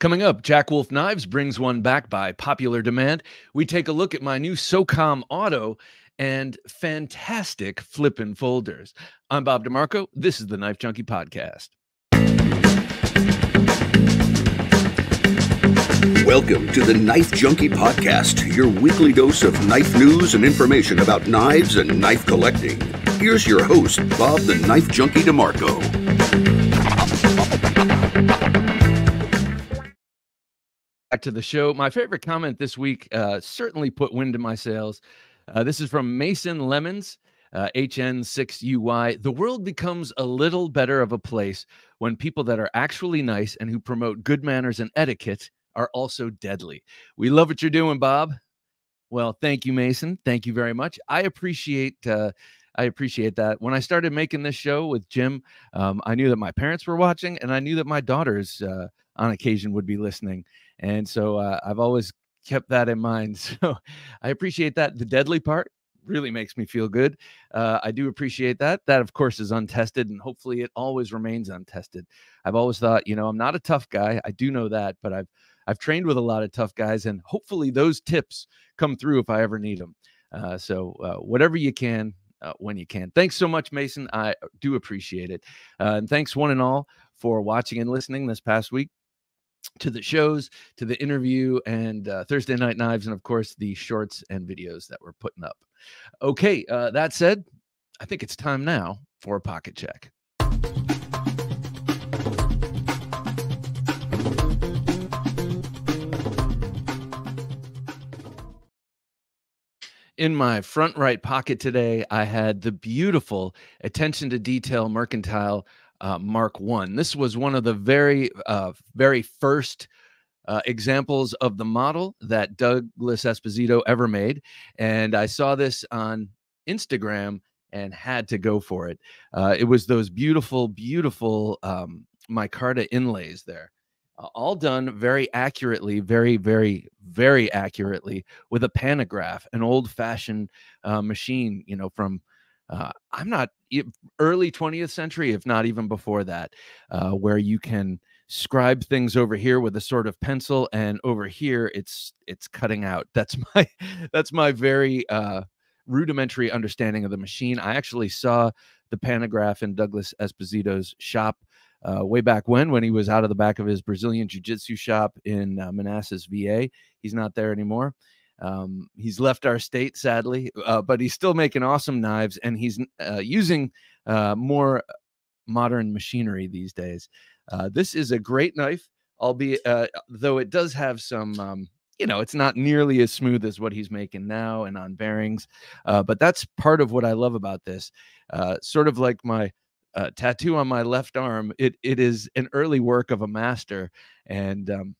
Coming up, Jack Wolf Knives brings one back by popular demand. We take a look at my new SOCOM Auto and fantastic flippin' folders. I'm Bob DeMarco. This is the Knife Junkie Podcast. Welcome to the Knife Junkie Podcast, your weekly dose of knife news and information about knives and knife collecting. Here's your host, Bob the Knife Junkie DeMarco. Back to the show. My favorite comment this week uh, certainly put wind in my sails. Uh, this is from Mason Lemons, uh, HN6UY. The world becomes a little better of a place when people that are actually nice and who promote good manners and etiquette are also deadly. We love what you're doing, Bob. Well, thank you, Mason. Thank you very much. I appreciate. Uh, I appreciate that. When I started making this show with Jim, um, I knew that my parents were watching, and I knew that my daughters, uh, on occasion, would be listening. And so uh, I've always kept that in mind. So I appreciate that. The deadly part really makes me feel good. Uh, I do appreciate that. That, of course, is untested, and hopefully it always remains untested. I've always thought, you know, I'm not a tough guy. I do know that, but I've I've trained with a lot of tough guys, and hopefully those tips come through if I ever need them. Uh, so uh, whatever you can, uh, when you can. Thanks so much, Mason. I do appreciate it. Uh, and thanks one and all for watching and listening this past week to the shows, to the interview, and uh, Thursday Night Knives, and of course the shorts and videos that we're putting up. Okay, uh, that said, I think it's time now for a pocket check. In my front right pocket today, I had the beautiful attention to detail mercantile uh, Mark One. This was one of the very, uh, very first uh, examples of the model that Douglas Esposito ever made, and I saw this on Instagram and had to go for it. Uh, it was those beautiful, beautiful um, micarta inlays there. All done very accurately, very, very, very accurately with a pantograph, an old fashioned uh, machine, you know, from uh, I'm not early 20th century, if not even before that, uh, where you can scribe things over here with a sort of pencil, and over here it's it's cutting out. That's my that's my very uh, rudimentary understanding of the machine. I actually saw the pantograph in Douglas Esposito's shop uh, way back when, when he was out of the back of his Brazilian Jiu Jitsu shop in uh, Manassas, VA. He's not there anymore. Um, he's left our state, sadly, uh, but he's still making awesome knives and he's uh, using uh, more modern machinery these days. Uh, this is a great knife, albeit uh, though it does have some. Um, you know, it's not nearly as smooth as what he's making now and on bearings, uh, but that's part of what I love about this. sort of like my tattoo on my left arm, it it is an early work of a master, and um,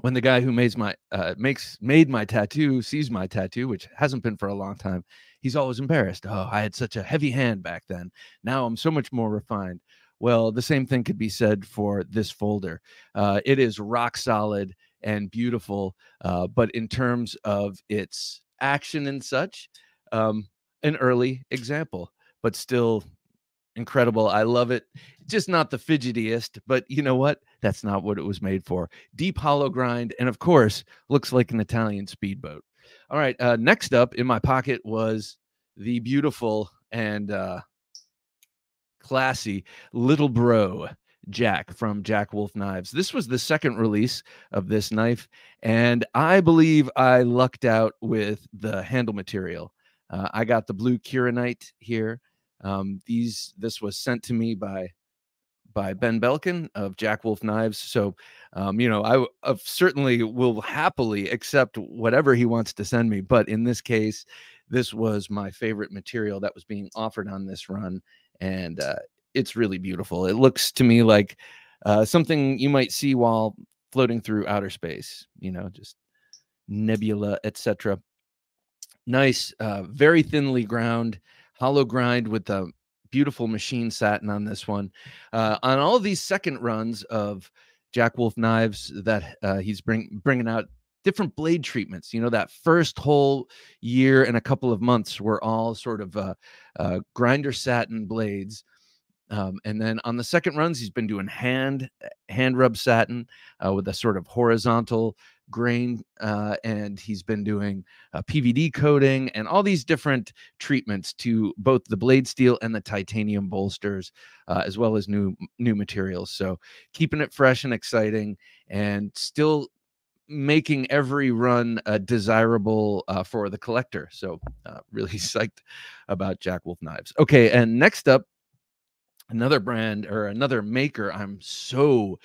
when the guy who makes my uh, makes made my tattoo sees my tattoo, which hasn't been for a long time, he's always embarrassed. Oh, I had such a heavy hand back then. Now I'm so much more refined. Well, the same thing could be said for this folder. Uh, it is rock solid and beautiful, uh, but in terms of its action and such, um, an early example, but still incredible. I love it. Just not the fidgetiest, but you know what? That's not what it was made for. Deep hollow grind, and of course, looks like an Italian speedboat. All right. Uh, next up in my pocket was the beautiful and uh, classy Little Bro Jack from Jack Wolf Knives. This was the second release of this knife, and I believe I lucked out with the handle material. Uh, I got the blue Kyanite here. Um, these this was sent to me by by Ben Belkin of Jack Wolf Knives. So, um, you know, I uh, certainly will happily accept whatever he wants to send me. But in this case, this was my favorite material that was being offered on this run, and uh, it's really beautiful. It looks to me like uh, something you might see while floating through outer space. You know, just nebula, etc. Nice, uh, very thinly ground hollow grind with the beautiful machine satin on this one. Uh, on all these second runs of Jack Wolf knives that uh, he's bring, bringing out different blade treatments. You know, that first whole year and a couple of months were all sort of uh, uh, grinder satin blades. Um, and then on the second runs, he's been doing hand hand rub satin uh, with a sort of horizontal grain, uh, and he's been doing uh, PVD coating and all these different treatments to both the blade steel and the titanium bolsters, uh, as well as new new materials. So keeping it fresh and exciting, and still making every run uh, desirable uh, for the collector. So uh, really psyched about Jack Wolf knives. Okay, and next up, another brand or another maker I'm so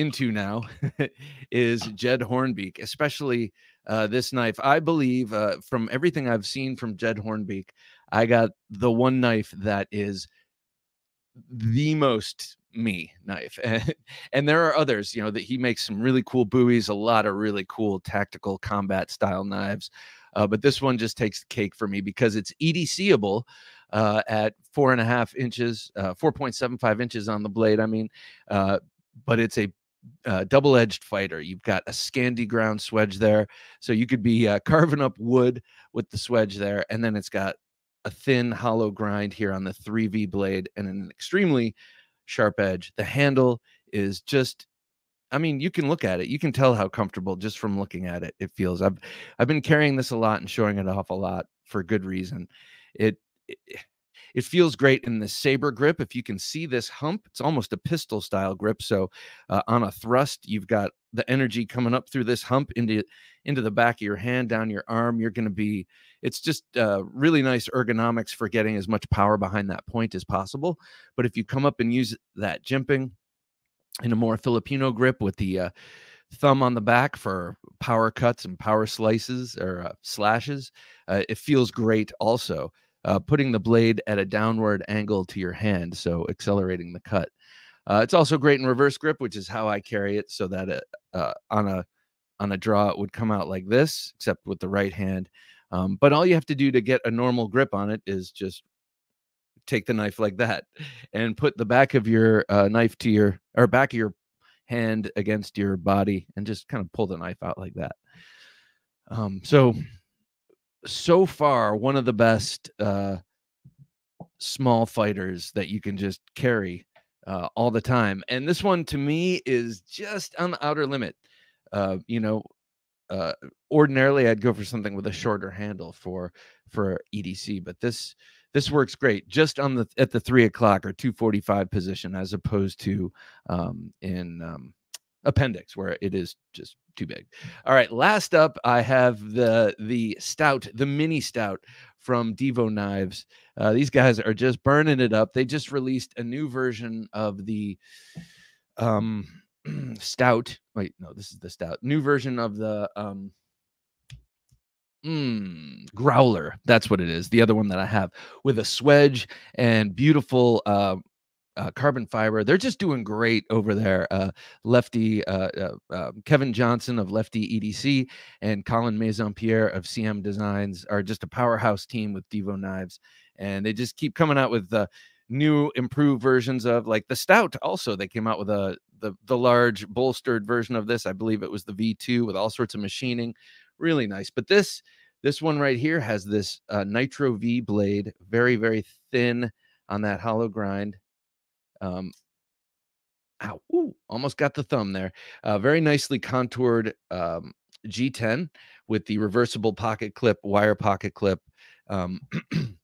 into now is Jed Hornbeak, especially uh, this knife. I believe uh, from everything I've seen from Jed Hornbeak, I got the one knife that is the most me knife and, there are others you know that he makes some really cool buoys a lot of really cool tactical combat style knives uh, but this one just takes the cake for me because it's edcable uh, at four and a half inches uh, 4.75 inches on the blade i mean uh, but it's a uh, double-edged fighter. You've got a Scandi ground swedge there, so you could be uh, carving up wood with the swedge there, and then it's got a thin hollow grind here on the 3V blade and an extremely sharp edge. The handle is just I mean, you can look at it. You can tell how comfortable just from looking at it it feels. I've I've been carrying this a lot and showing it off a lot for good reason. It, it it feels great in the saber grip. If you can see this hump, it's almost a pistol style grip. So uh, on a thrust, you've got the energy coming up through this hump into into the back of your hand, down your arm. You're going to be. It's just uh, really nice ergonomics for getting as much power behind that point as possible. But if you come up and use that jimping in a more Filipino grip with the uh, thumb on the back for power cuts and power slices or uh, slashes, uh, it feels great also uh, putting the blade at a downward angle to your hand, so accelerating the cut. Uh, it's also great in reverse grip, which is how I carry it, so that it, uh, on a on a draw it would come out like this, except with the right hand. Um, but all you have to do to get a normal grip on it is just take the knife like that and put the back of your uh, knife to your or back of your hand against your body and just kind of pull the knife out like that. Um, so so far one of the best uh, small fighters that you can just carry uh, all the time. And this one to me is just on the outer limit. Uh, you know, uh, ordinarily I'd go for something with a shorter handle for for EDC, but this this works great just on the at the three o'clock or two forty five position as opposed to um, in um, appendix where it is just too big. All right, last up I have the the stout, the mini stout from Divo Knives. Uh, these guys are just burning it up. They just released a new version of the um stout. Wait, no, this is the stout. New version of the um Mm, growler. That's what it is. The other one that I have with a swedge and beautiful uh, uh, carbon fiber. They're just doing great over there. Uh, Lefty uh, uh um, Kevin Johnson of Lefty EDC and Colin Maisonpierre of CM Designs are just a powerhouse team with Divo knives, and they just keep coming out with the new improved versions of like the Stout. Also, they came out with a the the large bolstered version of this. I believe it was the V2 with all sorts of machining. Really nice, but this this one right here has this uh, Nitro V blade, very very thin on that hollow grind um, ow, ooh, almost got the thumb there. Uh, very nicely contoured um, G10 with the reversible pocket clip, wire pocket clip. Um,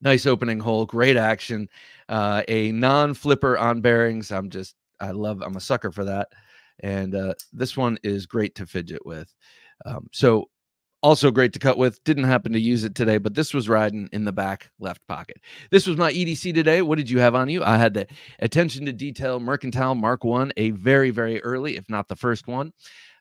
nice opening hole, great action. Uh, a non-flipper on bearings. I'm just, I love, I'm a sucker for that. And uh, this one is great to fidget with. Um, so also great to cut with. Didn't happen to use it today, but this was riding in the back left pocket. This was my EDC today. What did you have on you? I had the attention to detail Mercantile Mark One, a very very early, if not the first one.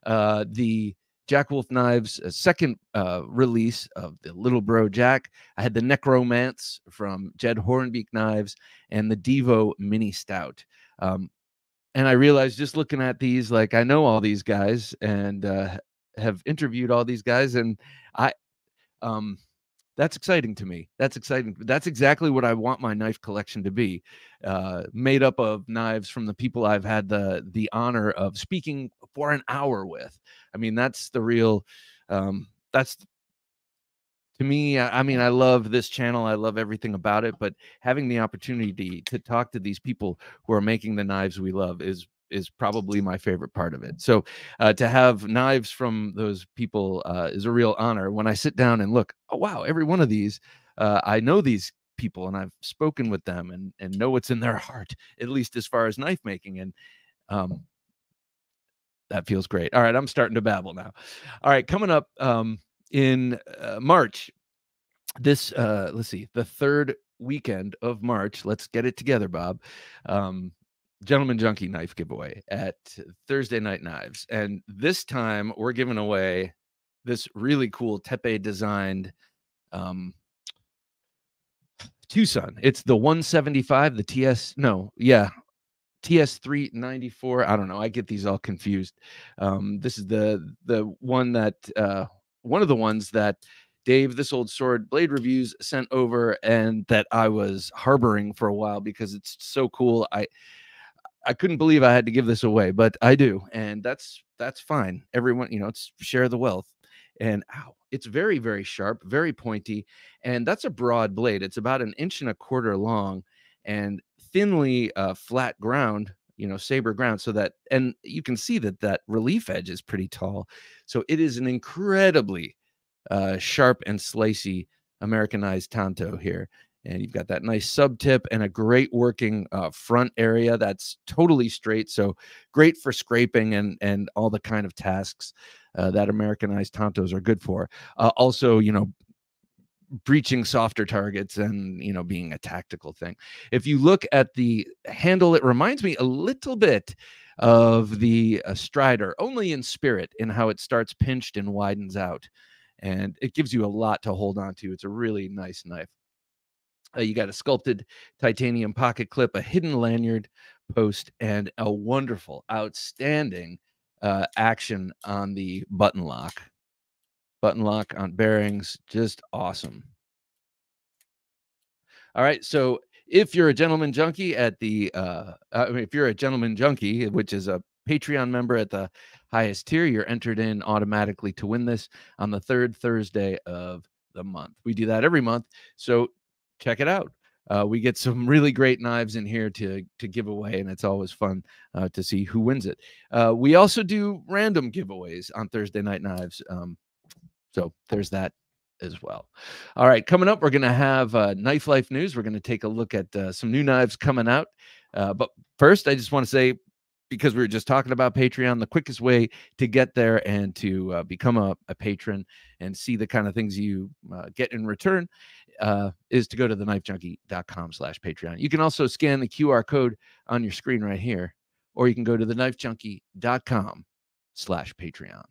Uh, the Jack Wolf Knives uh, second uh, release of the Little Bro Jack. I had the Necromance from Jed Hornbeak Knives and the Divo Mini Stout. Um, and I realized just looking at these, like I know all these guys, and uh, have interviewed all these guys, and I, um, that's exciting to me. That's exciting. That's exactly what I want my knife collection to be, uh, made up of knives from the people I've had the the honor of speaking for an hour with. I mean, that's the real. Um, that's to me, I, I mean, I love this channel. I love everything about it. But having the opportunity to talk to these people who are making the knives we love is is probably my favorite part of it. So uh, to have knives from those people uh, is a real honor. When I sit down and look, oh wow, every one of these, uh, I know these people and I've spoken with them and and know what's in their heart, at least as far as knife making. And um, that feels great. All right, I'm starting to babble now. All right, coming up um, in uh, March, this uh, let's see, the third weekend of March. Let's get it together, Bob. Um, Gentleman Junkie knife giveaway at Thursday Night Knives, and this time we're giving away this really cool Tepe designed um, Tucson. It's the 175, the TS. No, yeah, TS394. I don't know. I get these all confused. Um, this is the the one that uh, one of the ones that Dave, this old sword blade reviews sent over, and that I was harboring for a while because it's so cool. I I couldn't believe I had to give this away, but I do, and that's that's fine. Everyone, you know, it's share the wealth. And ow, it's very very sharp, very pointy, and that's a broad blade. It's about an inch and a quarter long, and thinly uh, flat ground you know saber ground so that and you can see that that relief edge is pretty tall so it is an incredibly uh, sharp and slicey americanized tanto here and you've got that nice sub tip and a great working uh, front area that's totally straight so great for scraping and and all the kind of tasks uh, that americanized tantos are good for uh, also you know breaching softer targets and you know being a tactical thing. If you look at the handle it reminds me a little bit of the uh, strider only in spirit in how it starts pinched and widens out and it gives you a lot to hold on to it's a really nice knife uh, you got a sculpted titanium pocket clip a hidden lanyard post and a wonderful outstanding uh, action on the button lock button lock on bearings, just awesome. All right, so if you're a gentleman junkie at the, uh, I mean, if you're a gentleman junkie, which is a Patreon member at the highest tier, you're entered in automatically to win this on the third Thursday of the month. We do that every month, so check it out. Uh, we get some really great knives in here to to give away, and it's always fun uh, to see who wins it. Uh, we also do random giveaways on Thursday Night Knives. Um, so there's that as well. All right, coming up, we're going to have uh, Knife Life News. We're going to take a look at uh, some new knives coming out. Uh, but first, I just want to say, because we were just talking about Patreon, the quickest way to get there and to uh, become a, a, patron and see the kind of things you uh, get in return uh, is to go to the knifejunkie.com slash Patreon. You can also scan the QR code on your screen right here, or you can go to the knifejunkie.com slash Patreon.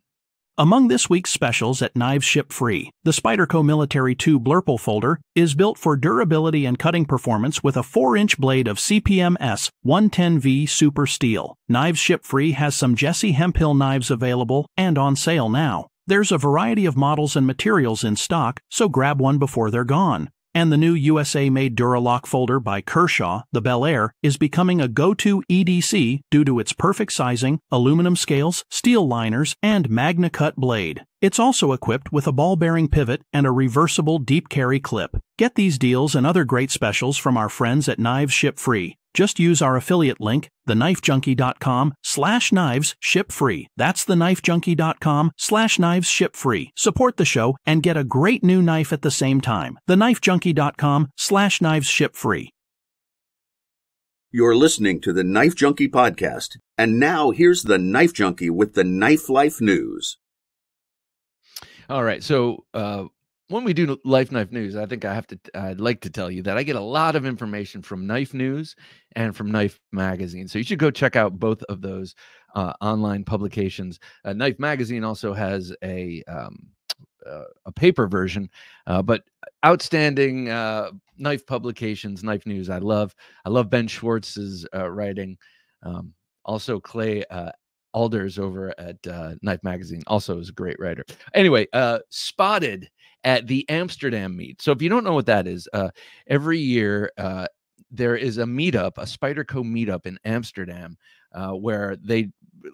Among this week's specials at Knives Ship Free, the Spyderco Military 2 Blurple folder is built for durability and cutting performance with a 4-inch blade of CPM S110V Super Steel. Knives Ship Free has some Jesse Hemphill knives available and on sale now. There's a variety of models and materials in stock, so grab one before they're gone. And the new USA made Duralock folder by Kershaw, the Bel Air, is becoming a go to EDC due to its perfect sizing, aluminum scales, steel liners, and MagnaCut blade. It's also equipped with a ball bearing pivot and a reversible deep carry clip. Get these deals and other great specials from our friends at Knives Ship Free. Just use our affiliate link, theknifejunkie.com slash knives ship free. That's theknifejunkie.com slash knives ship free. Support the show and get a great new knife at the same time. Theknifejunkie.com slash knives ship free. You're listening to the Knife Junkie podcast. And now here's the Knife Junkie with the Knife Life News. All right. So, uh, when we do Life Knife News, I think I have to, I'd like to tell you that I get a lot of information from Knife News and from Knife Magazine. So you should go check out both of those uh, online publications. Uh, Knife Magazine also has a, um, uh, a paper version, uh, but outstanding uh, knife publications, Knife News. I love, I love Ben Schwartz's uh, writing. Um, also, Clay Alders over at uh, Knife Magazine also is a great writer. Anyway, uh, spotted at the Amsterdam meet. So if you don't know what that is, uh, every year uh, there is a meetup, a Spyderco meetup in Amsterdam, uh, where they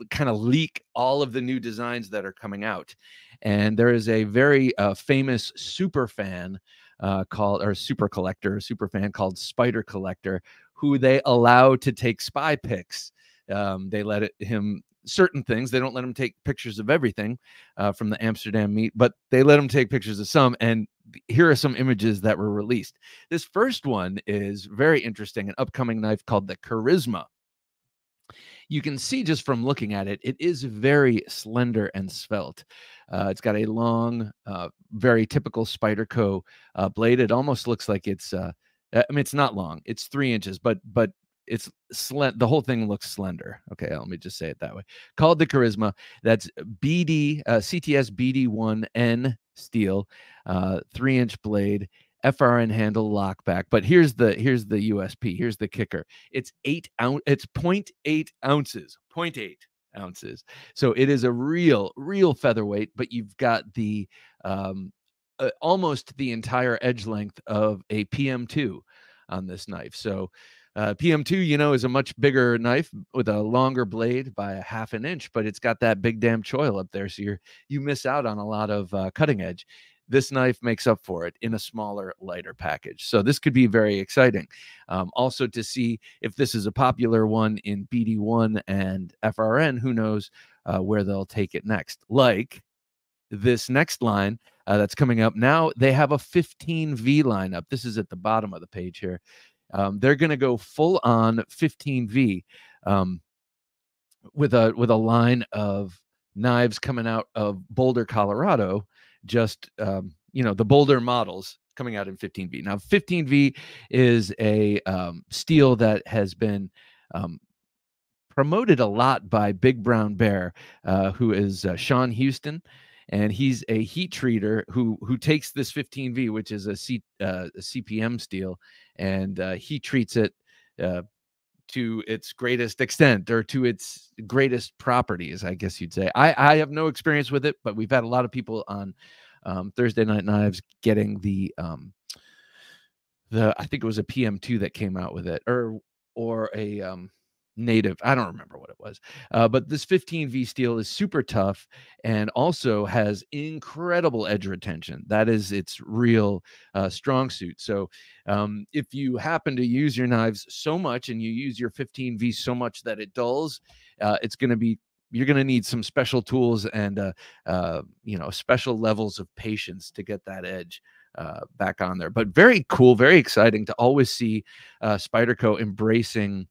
kind of leak all of the new designs that are coming out. And there is a very uh, famous super fan called, or super collector, super fan called Spider Collector, who they allow to take spy pics. Um, they let it, him certain things. They don't let him take pictures of everything uh, from the Amsterdam meet, but they let him take pictures of some. And here are some images that were released. This first one is very interesting an upcoming knife called the Charisma. You can see just from looking at it, it is very slender and svelte. Uh, it's got a long, uh, very typical Spyderco uh, blade. It almost looks like it's, uh, I mean, it's not long. It's three inches, but but it's slen- the whole thing looks slender. Okay, let me just say it that way. Called the Charisma. That's BD uh, CTS BD1N steel, uh, three inch blade, FRN handle lockback. But here's the here's the USP. Here's the kicker. It's eight ounce. It's 0.8 ounces. 0.8 ounces. So it is a real real featherweight. But you've got the um, uh, almost the entire edge length of a PM2 on this knife. So uh, PM2, you know, is a much bigger knife with a longer blade by a half an inch, but it's got that big damn choil up there, so you're you miss out on a lot of uh, cutting edge. This knife makes up for it in a smaller, lighter package. So this could be very exciting. Um, also to see if this is a popular one in BD1 and FRN. Who knows uh, where they'll take it next? Like this next line uh, that's coming up now. They have a 15V lineup. This is at the bottom of the page here. Um, they're going to go full on 15V um, with a with a line of knives coming out of Boulder, Colorado. Just um, you know the Boulder models coming out in 15V. Now 15V is a um, steel that has been um, promoted a lot by Big Brown Bear, uh, who is uh, Sean Houston and he's a heat treater who who takes this 15V, which is a, C, uh, a CPM steel, and uh, he treats it uh, to its greatest extent or to its greatest properties, I guess you'd say. I, I have no experience with it, but we've had a lot of people on um, Thursday Night Knives getting the um, the I think it was a PM2 that came out with it, or or a um, native. I don't remember what it was. Uh, but this 15V steel is super tough and also has incredible edge retention. That is its real uh, strong suit. So um, if you happen to use your knives so much and you use your 15V so much that it dulls, uh, it's going to be you're going to need some special tools and uh, uh, you know special levels of patience to get that edge uh, back on there. But very cool, very exciting to always see Spyderco embracing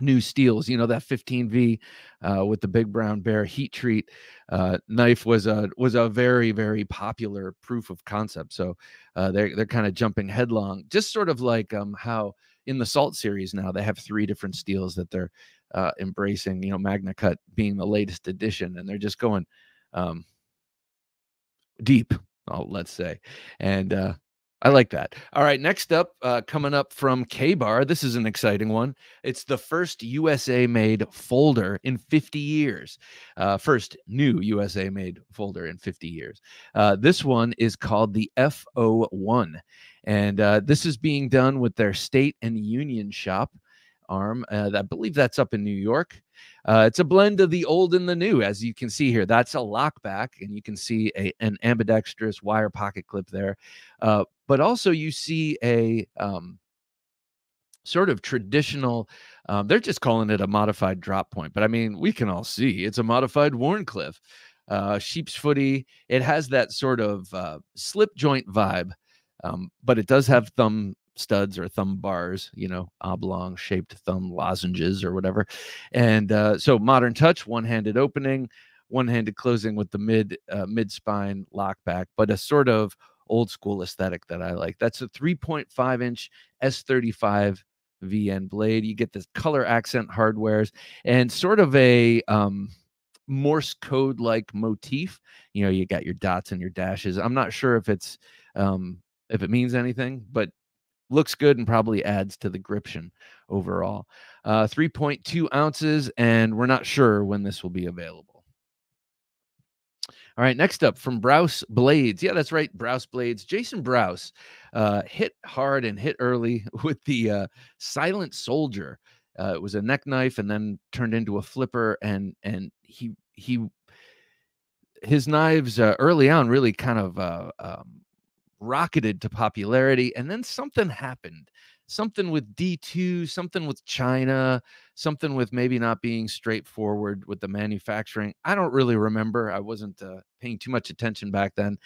new steels you know that 15v uh, with the big brown bear heat treat uh, knife was a was a very very popular proof of concept. So uh, they're they're kind of jumping headlong just sort of like um, how in the salt series now they have three different steels that they're uh, embracing you know MagnaCut being the latest edition and they're just going um, deep oh, let's say. And uh, I like that. All right, next up, uh, coming up from Ka-Bar. This is an exciting one. It's the first USA made folder in 50 years. Uh, first new USA made folder in 50 years. Uh, this one is called the FO1. And uh, this is being done with their state and union shop arm. Uh, I believe that's up in New York. Uh, it's a blend of the old and the new, as you can see here. That's a lockback, and you can see a, an ambidextrous wire pocket clip there. Uh, but also, you see a um, sort of traditional. Um, they're just calling it a modified drop point, but I mean, we can all see it's a modified Wharncliffe. Uh, sheep's footy. It has that sort of uh, slip joint vibe, um, but it does have thumb studs or thumb bars, you know, oblong shaped thumb lozenges or whatever. And uh, so modern touch, one handed opening, one handed closing with the mid uh, mid spine lockback, but a sort of old school aesthetic that I like. That's a 3.5 inch S35 VN blade. You get this color accent hardwares and sort of a um, Morse code like motif. You know, you got your dots and your dashes. I'm not sure if it's um, if it means anything, but looks good and probably adds to the gription overall. Uh, 3.2 ounces, and we're not sure when this will be available. All right, next up from Brous Blades. Yeah, that's right, Brous Blades. Jason Brous uh, hit hard and hit early with the uh, Silent Soldier. Uh, it was a neck knife and then turned into a flipper, and and he he his knives uh, early on really kind of uh, um, rocketed to popularity, and then something happened. Something with D2, something with China, something with maybe not being straightforward with the manufacturing. I don't really remember. I wasn't uh, paying too much attention back then.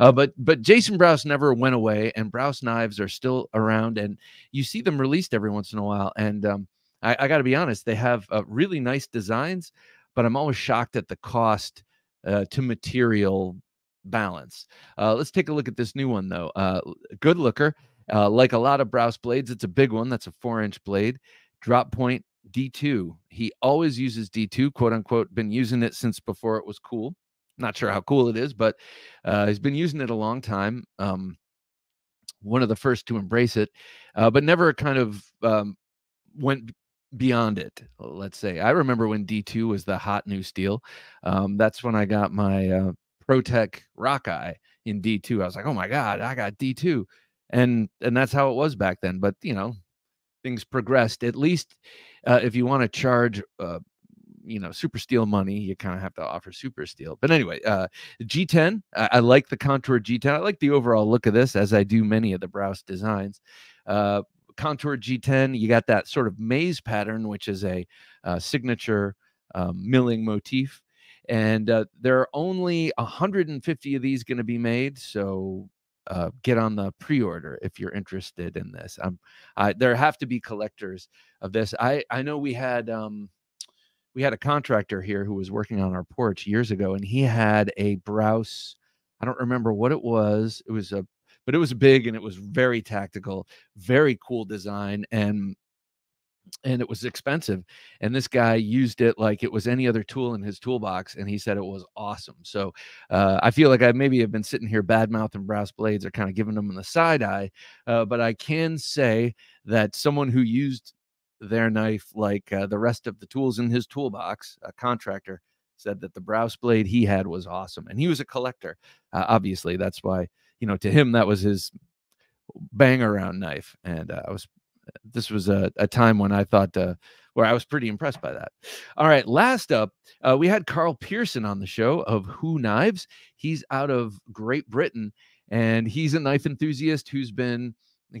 Uh, but but Jason Brous never went away, and Brous knives are still around, and you see them released every once in a while. And um, I, I got to be honest, they have uh, really nice designs, but I'm always shocked at the cost uh, to material balance. Uh, let's take a look at this new one though. Uh, good looker. Uh, like a lot of Brous blades, it's a big one. That's a four inch blade. Drop point D2. He always uses D2, quote unquote, been using it since before it was cool. Not sure how cool it is, but uh, he's been using it a long time. Um, one of the first to embrace it, uh, but never kind of um, went beyond it. Let's say I remember when D2 was the hot new steel. Um, that's when I got my uh, ProTech Rockeye in D2. I was like, oh my god, I got D2, and and that's how it was back then. But you know, things progressed. At least uh, if you want to charge. Uh, you know, super steel money, you kind of have to offer super steel. But anyway, uh, G10, I, I like the contour G10. I like the overall look of this, as I do many of the Brous designs. Uh, contour G10, you got that sort of maze pattern, which is a uh, signature um, milling motif and uh, there are only 150 of these going to be made so uh, get on the pre-order if you're interested in this um, I, there have to be collectors of this i i know we had um, we had a contractor here who was working on our porch years ago and he had a Brous. i don't remember what it was it was a but it was big and it was very tactical very cool design and and it was expensive and this guy used it like it was any other tool in his toolbox and he said it was awesome. So uh, i feel like i maybe have been sitting here bad mouthing Brous blades or kind of giving them the side eye uh, but i can say that someone who used their knife like uh, the rest of the tools in his toolbox a contractor said that the Brous blade he had was awesome and he was a collector. Uh, obviously that's why you know to him that was his bang around knife and uh, i was this was a, a time when I thought uh, where I was pretty impressed by that. All right, last up, uh, we had Carl Pearson on the show of Hoo Knives. He's out of Great Britain, and he's a knife enthusiast who's been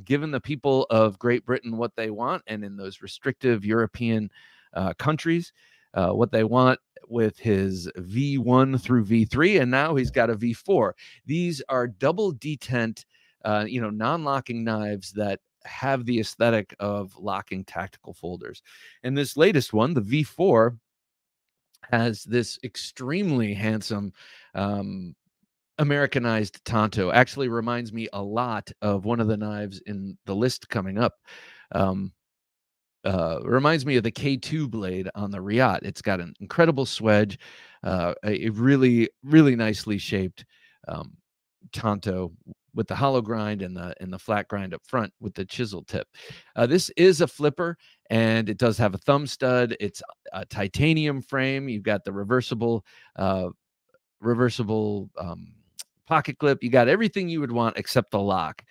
giving the people of Great Britain what they want, and in those restrictive European uh, countries, uh, what they want with his V1 through V3, and now he's got a V4. These are double detent, uh, you know, non-locking knives that have the aesthetic of locking tactical folders. And this latest one, the V4, has this extremely handsome um, Americanized Tanto. Actually, reminds me a lot of one of the knives in the list coming up. Um, uh, reminds me of the K2 blade on the Riat. It's got an incredible swedge, uh, a really, really nicely shaped um, Tanto with the hollow grind and the and the flat grind up front with the chisel tip. Uh, this is a flipper and it does have a thumb stud. It's a titanium frame. You've got the reversible uh, reversible um, pocket clip. You got everything you would want except the lock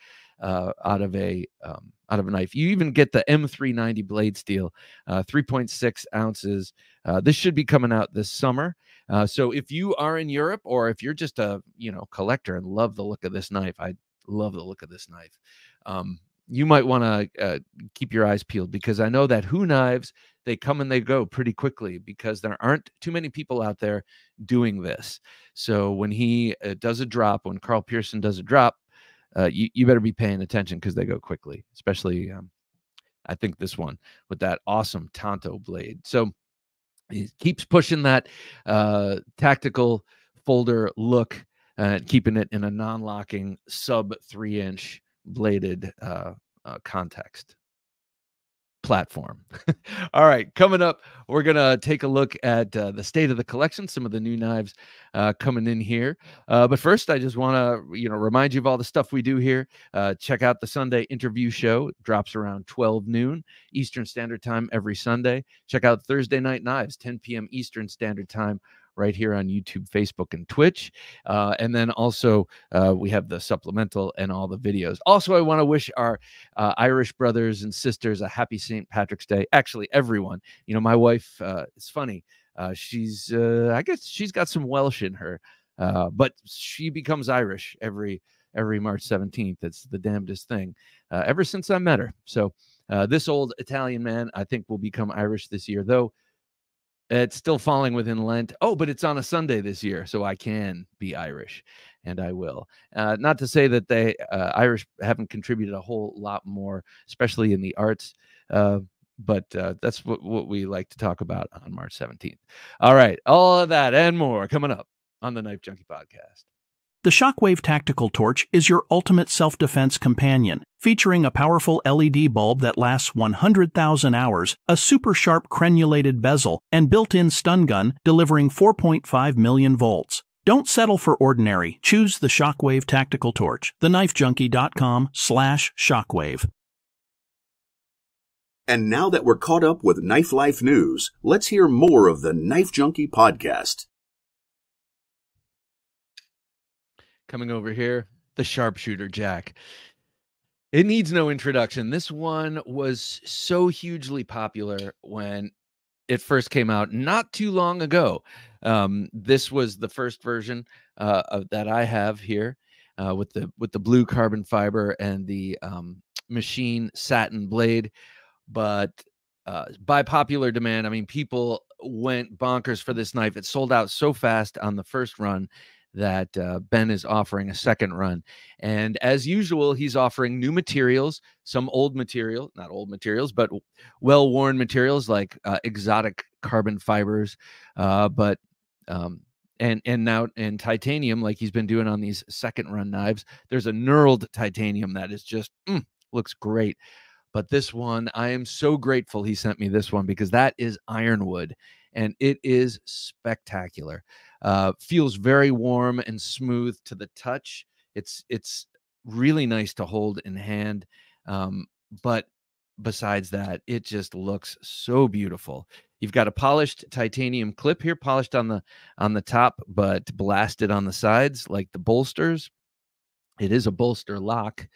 uh, out of a um, out of a knife. You even get the M390 blade steel, uh, 3.6 ounces. Uh, this should be coming out this summer. Uh, so if you are in Europe or if you're just a you know collector and love the look of this knife, I love the look of this knife. Um, you might want to uh, keep your eyes peeled because I know that Hoo knives they come and they go pretty quickly because there aren't too many people out there doing this. So when he uh, does a drop, when Carl Pearson does a drop, uh, you, you better be paying attention because they go quickly, especially um, I think this one with that awesome Tanto blade. So he keeps pushing that uh, tactical folder look, uh, keeping it in a non-locking sub three inch bladed uh, uh, context platform. All right, coming up, we're gonna take a look at uh, the state of the collection, some of the new knives uh, coming in here. Uh, but first, I just want to you know remind you of all the stuff we do here. Uh, check out the Sunday interview show; it drops around 12 noon Eastern Standard Time every Sunday. Check out Thursday Night Knives, 10 p.m. Eastern Standard Time right here on YouTube, Facebook, and Twitch. Uh, and then also uh, we have the supplemental and all the videos. Also, I want to wish our uh, Irish brothers and sisters a happy St. Patrick's Day. Actually, everyone. You know, my wife. Uh, it's funny. Uh, she's, uh, I guess, she's got some Welsh in her, but she becomes Irish every every March 17th. It's the damnedest thing ever since I met her. So this old Italian man, I think, will become Irish this year, though it's still falling within Lent. Oh, but it's on a Sunday this year, so I can be Irish, and I will. Uh, not to say that they uh, Irish haven't contributed a whole lot more, especially in the arts. Uh, but uh, that's what, what we like to talk about on March 17th. All right, all of that and more coming up on the Knife Junkie podcast. The Shockwave Tactical Torch is your ultimate self defense companion, featuring a powerful LED bulb that lasts 100,000 hours, a super sharp crenulated bezel, and built in stun gun delivering 4.5 million volts. Don't settle for ordinary. Choose the Shockwave Tactical Torch. TheKnifeJunkie.com slash shockwave. And now that we're caught up with Knife Life news, let's hear more of the Knife Junkie podcast. Coming over here, the sharpshooter Jack. It needs no introduction. This one was so hugely popular when it first came out not too long ago. Um, this was the first version uh, of, that I have here uh, with the with the blue carbon fiber and the um, machine satin blade. But uh, by popular demand, I mean people went bonkers for this knife. It sold out so fast on the first run that uh, Ben is offering a second run. And as usual, he's offering new materials, some old material, not old materials, but well worn materials like uh, exotic carbon fibers, uh, but um, and and now in titanium, like he's been doing on these second run knives. There's a knurled titanium that is just mm, looks great. But this one, I am so grateful he sent me this one because that is ironwood and it is spectacular. Uh, feels very warm and smooth to the touch. It's it's really nice to hold in hand. Um, but besides that, it just looks so beautiful. You've got a polished titanium clip here, polished on the on the top, but blasted on the sides like the bolsters. It is a bolster lock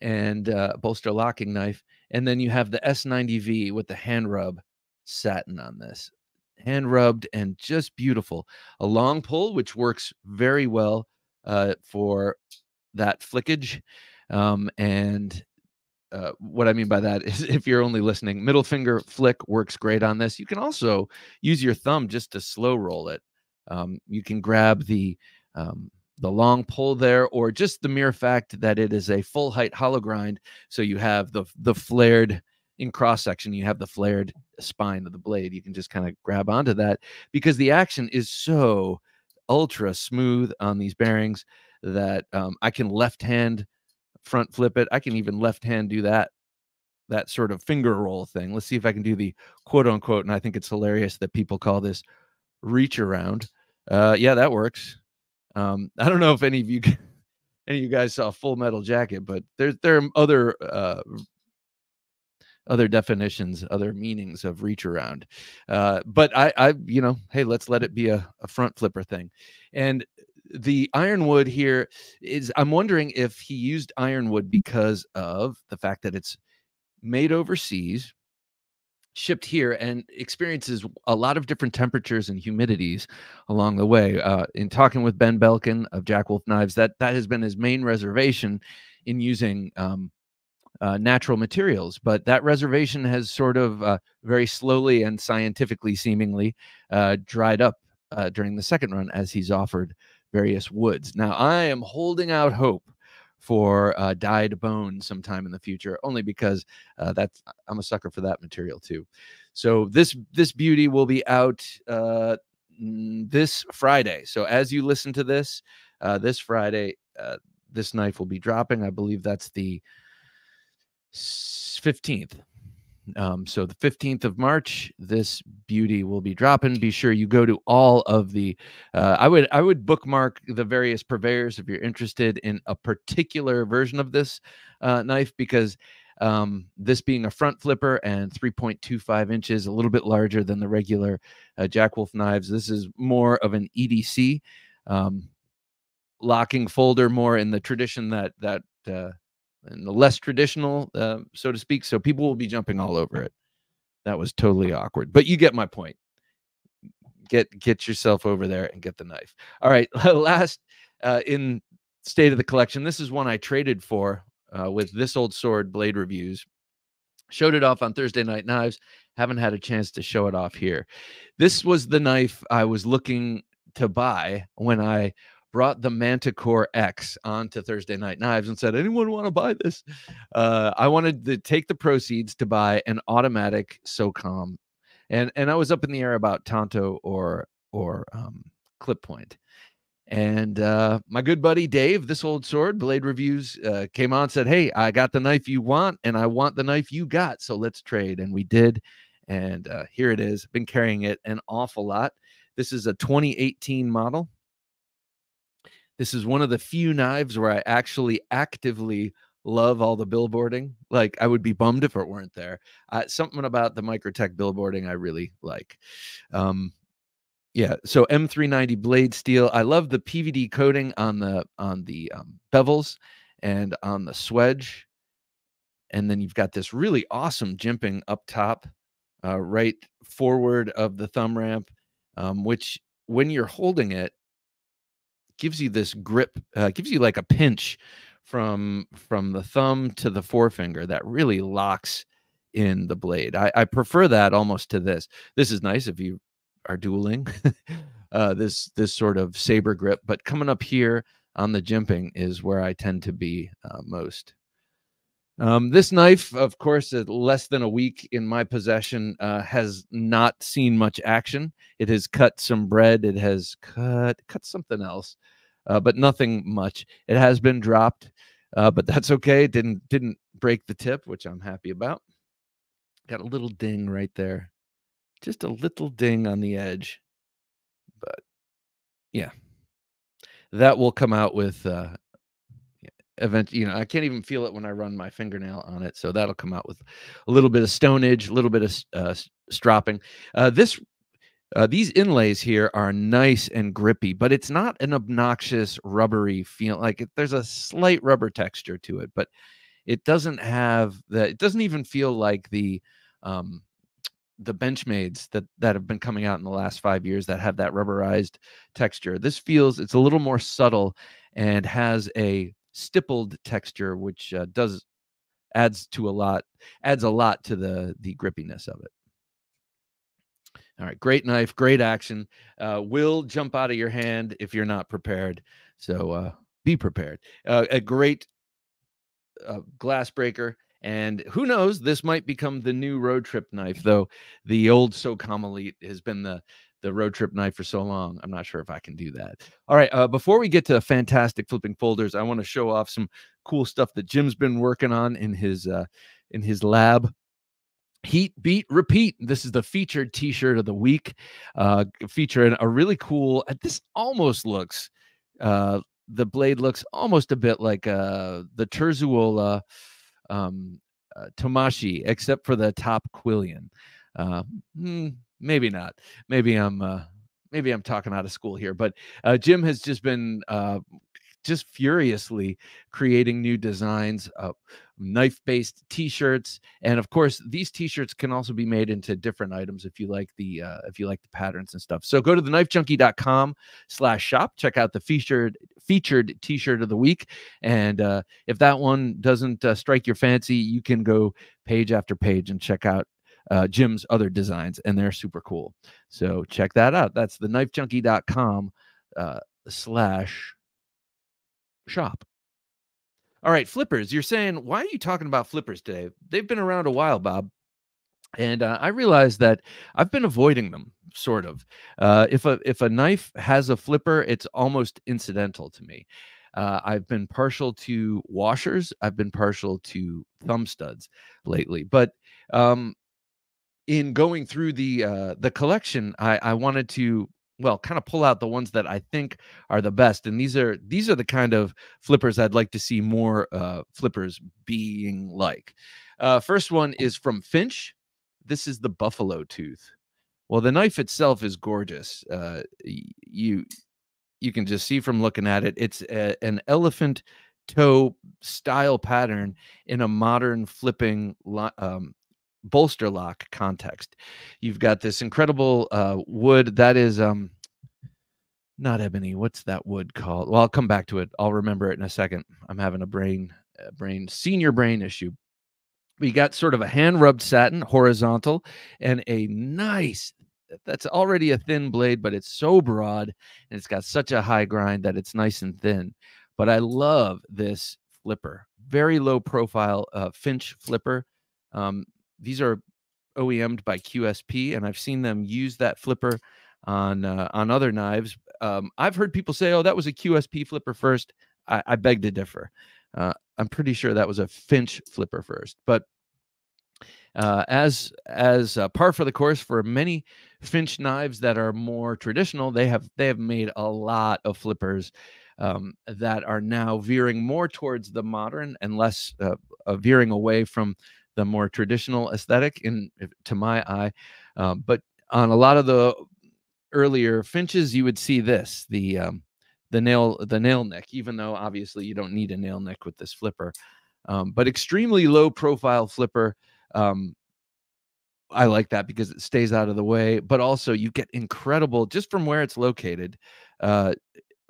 and uh, bolster locking knife. And then you have the S90V with the hand rub satin on this hand rubbed and just beautiful. A long pull, which works very well uh, for that flickage. Um, and uh, what I mean by that is if you're only listening, middle finger flick works great on this. You can also use your thumb just to slow roll it. Um, you can grab the um, the long pull there, or just the mere fact that it is a full height hollow grind. So you have the the flared in cross section, you have the flared spine of the blade. You can just kind of grab onto that because the action is so ultra smooth on these bearings that um, I can left hand front flip it. I can even left hand do that that sort of finger roll thing. Let's see if I can do the quote unquote. And I think it's hilarious that people call this reach around. Uh, yeah, that works. Um, I don't know if any of you any of you guys saw Full Metal Jacket, but there's there are other uh, other definitions, other meanings of reach around. Uh, but I, I, you know, hey, let's let it be a, a front flipper thing. And the ironwood here is, I'm wondering if he used ironwood because of the fact that it's made overseas, shipped here, and experiences a lot of different temperatures and humidities along the way. Uh, in talking with Ben Belkin of Jack Wolf Knives, that that has been his main reservation in using um, uh, natural materials. But that reservation has sort of uh, very slowly and scientifically, seemingly, uh, dried up uh, during the second run as he's offered various woods. Now, I am holding out hope for uh, dyed bone sometime in the future, only because uh, that's I'm a sucker for that material too. So this this beauty will be out this Friday. So as you listen to this, this Friday, this knife will be dropping. I believe that's the 15th. Um, so the 15th of March, this beauty will be dropping. Be sure you go to all of the. Uh, I would I would bookmark the various purveyors if you're interested in a particular version of this uh, knife because Um, this being a front flipper and 3.25 inches, a little bit larger than the regular uh, Jack Wolf knives. This is more of an EDC um, locking folder, more in the tradition that that uh, in the less traditional, uh, so to speak. So people will be jumping all over it. That was totally awkward, but you get my point. Get get yourself over there and get the knife. All right, last uh, in state of the collection. This is one I traded for uh, with this old sword blade reviews. Showed it off on Thursday Night Knives. Haven't had a chance to show it off here. This was the knife I was looking to buy when I brought the Manticore X onto Thursday Night Knives and said, "Anyone want to buy this?" Uh, I wanted to take the proceeds to buy an automatic SOCOM, and and I was up in the air about Tanto or or um, Clip Point. And uh, my good buddy Dave, this old sword, Blade Reviews, uh, came on said, Hey, I got the knife you want, and I want the knife you got. So let's trade. And we did. And uh, here it is. Been carrying it an awful lot. This is a 2018 model. This is one of the few knives where I actually actively love all the billboarding. Like I would be bummed if it weren't there. Uh, something about the Microtech billboarding I really like. Um, yeah, so M390 blade steel. I love the PVD coating on the on the um, bevels and on the swedge. And then you've got this really awesome jimping up top, uh, right forward of the thumb ramp, um, which when you're holding it, gives you this grip, uh, gives you like a pinch from from the thumb to the forefinger that really locks in the blade. I, I prefer that almost to this. This is nice if you are dueling uh, this this sort of saber grip. But coming up here on the jimping is where I tend to be uh, most. Um, this knife, of course, less than a week in my possession, uh, has not seen much action. It has cut some bread. It has cut cut something else, uh, but nothing much. It has been dropped, uh, but that's okay. It didn't didn't break the tip, which I'm happy about. Got a little ding right there just a little ding on the edge. But yeah, that will come out with uh, event. You know, I can't even feel it when I run my fingernail on it. So that'll come out with a little bit of stonage, a little bit of uh, stropping. Uh, this uh, these inlays here are nice and grippy, but it's not an obnoxious rubbery feel. Like there's a slight rubber texture to it, but it doesn't have the. It doesn't even feel like the um, the benchmades that that have been coming out in the last five years that have that rubberized texture. This feels it's a little more subtle and has a stippled texture, which uh, does adds to a lot adds a lot to the the grippiness of it. All right, great knife, great action. Uh, will jump out of your hand if you're not prepared. So uh, be prepared. Uh, a great uh, glass breaker. And who knows, this might become the new road trip knife, though the old SOCOM Elite has been the the road trip knife for so long. I'm not sure if I can do that. All right. Uh, before we get to fantastic flipping folders, I want to show off some cool stuff that Jim's been working on in his uh, in his lab. Heat Beat Repeat. This is the featured T-shirt of the week. Uh, featuring a really cool. Uh, this almost looks. Uh, the blade looks almost a bit like uh, the Terzuola um, uh, Tomashi, except for the top quillion. Uh, hmm, maybe not. Maybe I'm uh, maybe I'm talking out of school here, but uh, Jim has just been uh, just furiously creating new designs, uh, knife-based T-shirts, and of course, these T-shirts can also be made into different items if you like the uh, if you like the patterns and stuff. So go to the knifejunkie.com slash shop, check out the featured featured T-shirt of the week, and uh, if that one doesn't uh, strike your fancy, you can go page after page and check out uh, Jim's other designs, and they're super cool. So check that out. That's the knifejunkie.com uh, slash shop. All right, flippers. You're saying, why are you talking about flippers today? They've been around a while, Bob. And uh, I realized that I've been avoiding them, sort of. Uh, if a if a knife has a flipper, it's almost incidental to me. Uh, I've been partial to washers. I've been partial to thumb studs lately. But um, in going through the uh, the collection, I, I wanted to well kind of pull out the ones that i think are the best and these are these are the kind of flippers i'd like to see more uh, flippers being like. Uh, first one is from finch. This is the buffalo tooth. Well the knife itself is gorgeous uh, you you can just see from looking at it it's a, an elephant toe style pattern in a modern flipping um, bolster lock context. You've got this incredible uh, wood that is um not ebony. What's that wood called? Well, I'll come back to it. I'll remember it in a second. I'm having a brain uh, brain senior brain issue. We got sort of a hand rubbed satin horizontal and a nice that's already a thin blade, but it's so broad and it's got such a high grind that it's nice and thin. But I love this flipper, very low profile uh, Finch flipper. Um, these are OEM'd by QSP, and I've seen them use that flipper on uh, on other knives. Um, I've heard people say, "Oh, that was a QSP flipper first. I, I beg to differ. Uh, I'm pretty sure that was a Finch flipper first, but uh, as as uh, par for the course for many Finch knives that are more traditional, they have they have made a lot of flippers um, that are now veering more towards the modern and less uh, veering away from the more traditional aesthetic in to my eye. Um, but on a lot of the earlier finches, you would see this the um, the nail the nail neck, even though obviously you don't need a nail neck with this flipper. Um, but extremely low profile flipper. Um, I like that because it stays out of the way, but also you get incredible just from where it's located, uh,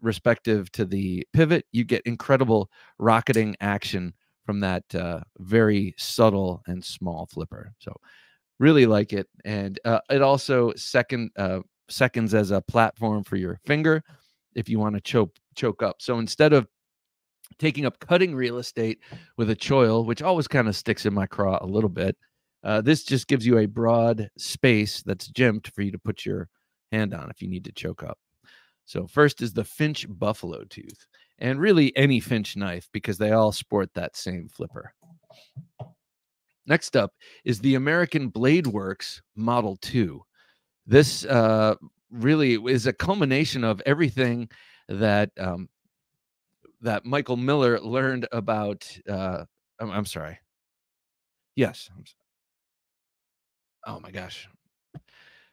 respective to the pivot, you get incredible rocketing action from that uh, very subtle and small flipper. So really like it, and uh, it also second uh, seconds as a platform for your finger if you want to choke choke up. So instead of taking up cutting real estate with a choil, which always kind of sticks in my craw a little bit, uh, this just gives you a broad space that's jimped for you to put your hand on if you need to choke up. So first is the Finch Buffalo Tooth and really any Finch knife because they all sport that same flipper. Next up is the American Blade Works Model 2. This uh, really is a culmination of everything that um, that Michael Miller learned about. Uh, I'm, I'm sorry. Yes. Oh my gosh.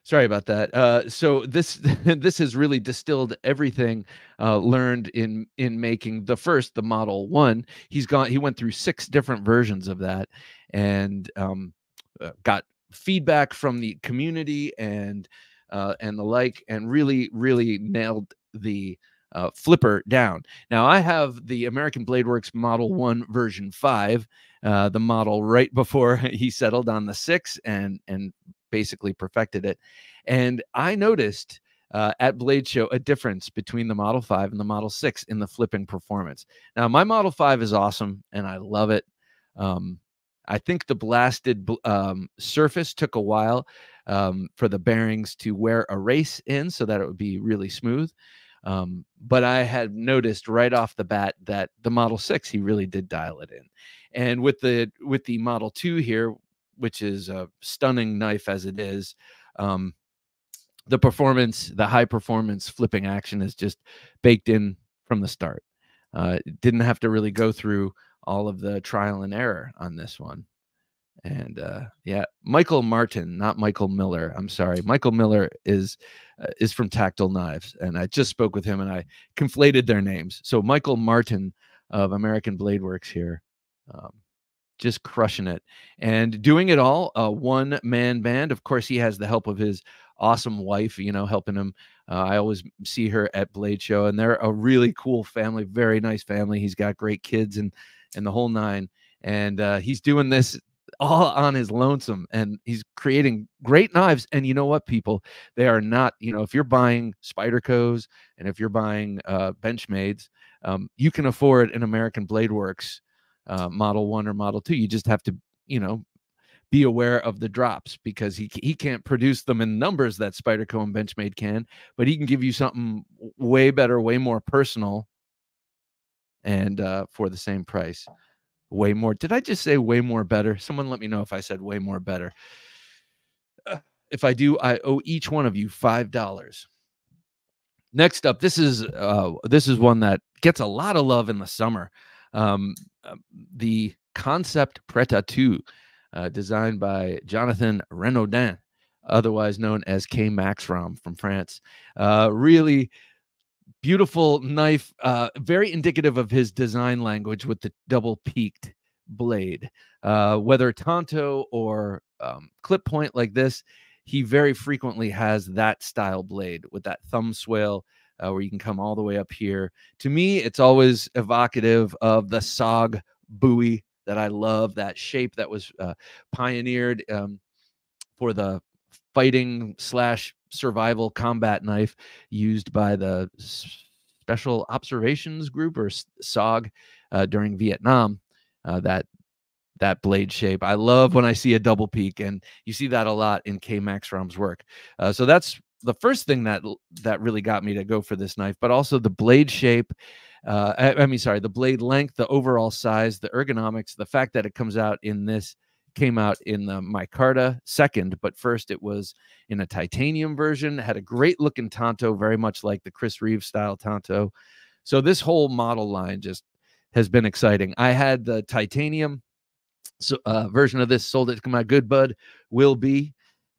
Sorry about that. Uh, so this this has really distilled everything uh, learned in in making the first the Model One. He's gone. He went through six different versions of that, and um, uh, got feedback from the community and uh, and the like, and really really nailed the uh, flipper down. Now I have the American Blade Works Model One version five, uh, the model right before he settled on the six, and and basically perfected it. And I noticed uh, at Blade Show a difference between the Model 5 and the Model 6 in the flipping performance. Now, my Model 5 is awesome and I love it. Um, I think the blasted um, surface took a while um, for the bearings to wear a race in so that it would be really smooth. Um, but I had noticed right off the bat that the Model 6 he really did dial it in. And with the with the Model 2 here, which is a stunning knife as it is. Um, the performance, the high performance flipping action is just baked in from the start. Uh, didn't have to really go through all of the trial and error on this one. And uh, yeah, Michael Martin, not Michael Miller. I'm sorry. Michael Miller is uh, is from Tactile Knives, and I just spoke with him and I conflated their names. So Michael Martin of American Blade Works here. Um, just crushing it and doing it all a one man band of course he has the help of his awesome wife you know helping him uh, i always see her at blade show and they're a really cool family very nice family he's got great kids and and the whole nine and uh, he's doing this all on his lonesome and he's creating great knives and you know what people they are not you know if you're buying spydercos and if you're buying uh benchmades um, you can afford an american blade works uh, Model One or Model Two. You just have to, you know, be aware of the drops because he he can't produce them in numbers that Spyderco and Benchmade can, but he can give you something way better, way more personal, and uh, for the same price. Way more. Did I just say way more better? Someone let me know if I said way more better. Uh, if I do, I owe each one of you five dollars. Next up, this is uh, this is one that gets a lot of love in the summer. Um, uh, the Kansept Prêt à Tout, uh, designed by Jonathan Renaudin, otherwise known as K Maxrom from France. Uh, really beautiful knife, uh, very indicative of his design language with the double peaked blade. Uh, whether tanto or um, clip point like this, he very frequently has that style blade with that thumb swale uh, where you can come all the way up here. To me, it's always evocative of the SOG Bowie that I love, that shape that was uh, pioneered um, for the fighting slash survival combat knife used by the Special Observations Group or SOG uh, during Vietnam. Uh, that that blade shape. I love when I see a double peak, and you see that a lot in K Max Rom's work. Uh, so that's the first thing that that really got me to go for this knife, but also the blade shape. Uh, I, I mean, sorry, the blade length, the overall size, the ergonomics, the fact that it comes out in this came out in the micarta second, but first it was in a titanium version. Had a great looking Tanto, very much like the Chris Reeve style Tanto. So this whole model line just has been exciting. I had the titanium so, uh, version of this sold it to my good bud Will be.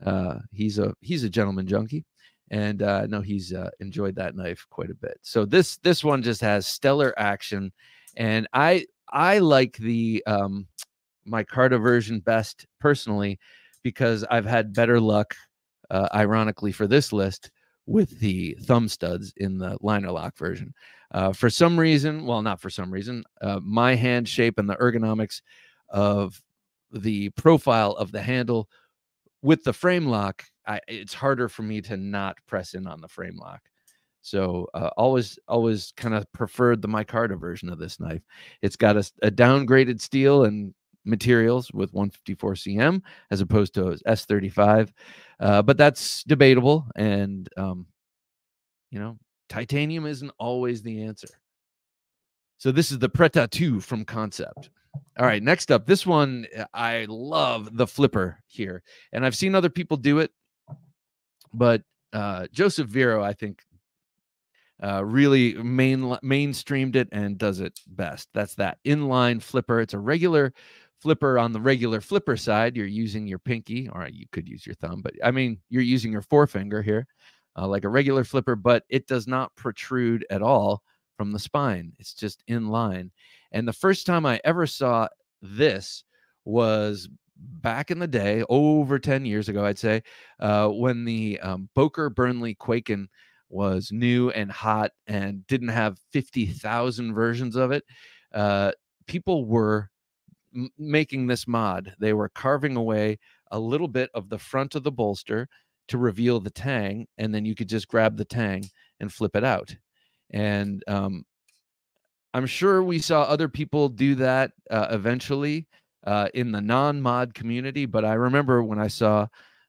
Uh, he's a he's a gentleman junkie, and uh, no, he's uh, enjoyed that knife quite a bit. So this this one just has stellar action, and I I like the um, micarta version best personally because I've had better luck, uh, ironically for this list, with the thumb studs in the liner lock version. Uh, for some reason, well, not for some reason, uh, my hand shape and the ergonomics of the profile of the handle with the frame lock, I, it's harder for me to not press in on the frame lock. So uh, always, always kind of preferred the micarta version of this knife. It's got a, a, downgraded steel and materials with 154 cm as opposed to S35, uh, but that's debatable. And um, you know, titanium isn't always the answer. So this is the à Tout from Kansept. All right, next up, this one uh, I love the flipper here, and I've seen other people do it, but uh, Joseph Vero, I think, uh, really main mainstreamed it and does it best. That's that inline flipper. It's a regular flipper on the regular flipper side. You're using your pinky, or you could use your thumb, but I mean, you're using your forefinger here, uh, like a regular flipper, but it does not protrude at all from the spine. It's just in line. And the first time I ever saw this was back in the day, over 10 years ago, I'd say, uh, when the um, Boker Burnley Kwaiken was new and hot and didn't have 50,000 versions of it. Uh, people were making this mod. They were carving away a little bit of the front of the bolster to reveal the tang, and then you could just grab the tang and flip it out. And um, I'm sure we saw other people do that uh, eventually uh, in the non-mod community, but I remember when I saw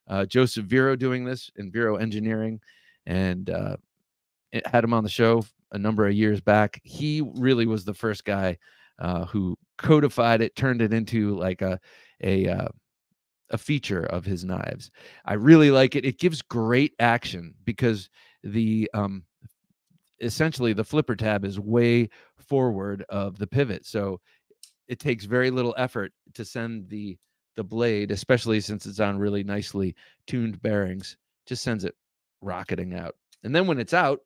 uh, Joseph Vero doing this in Vero Engineering, and uh, had him on the show a number of years back. He really was the first guy uh, who codified it, turned it into like a a uh, a feature of his knives. I really like it. It gives great action because the um, essentially the flipper tab is way forward of the pivot. So it takes very little effort to send the the blade, especially since it's on really nicely tuned bearings, just sends it rocketing out. And then when it's out,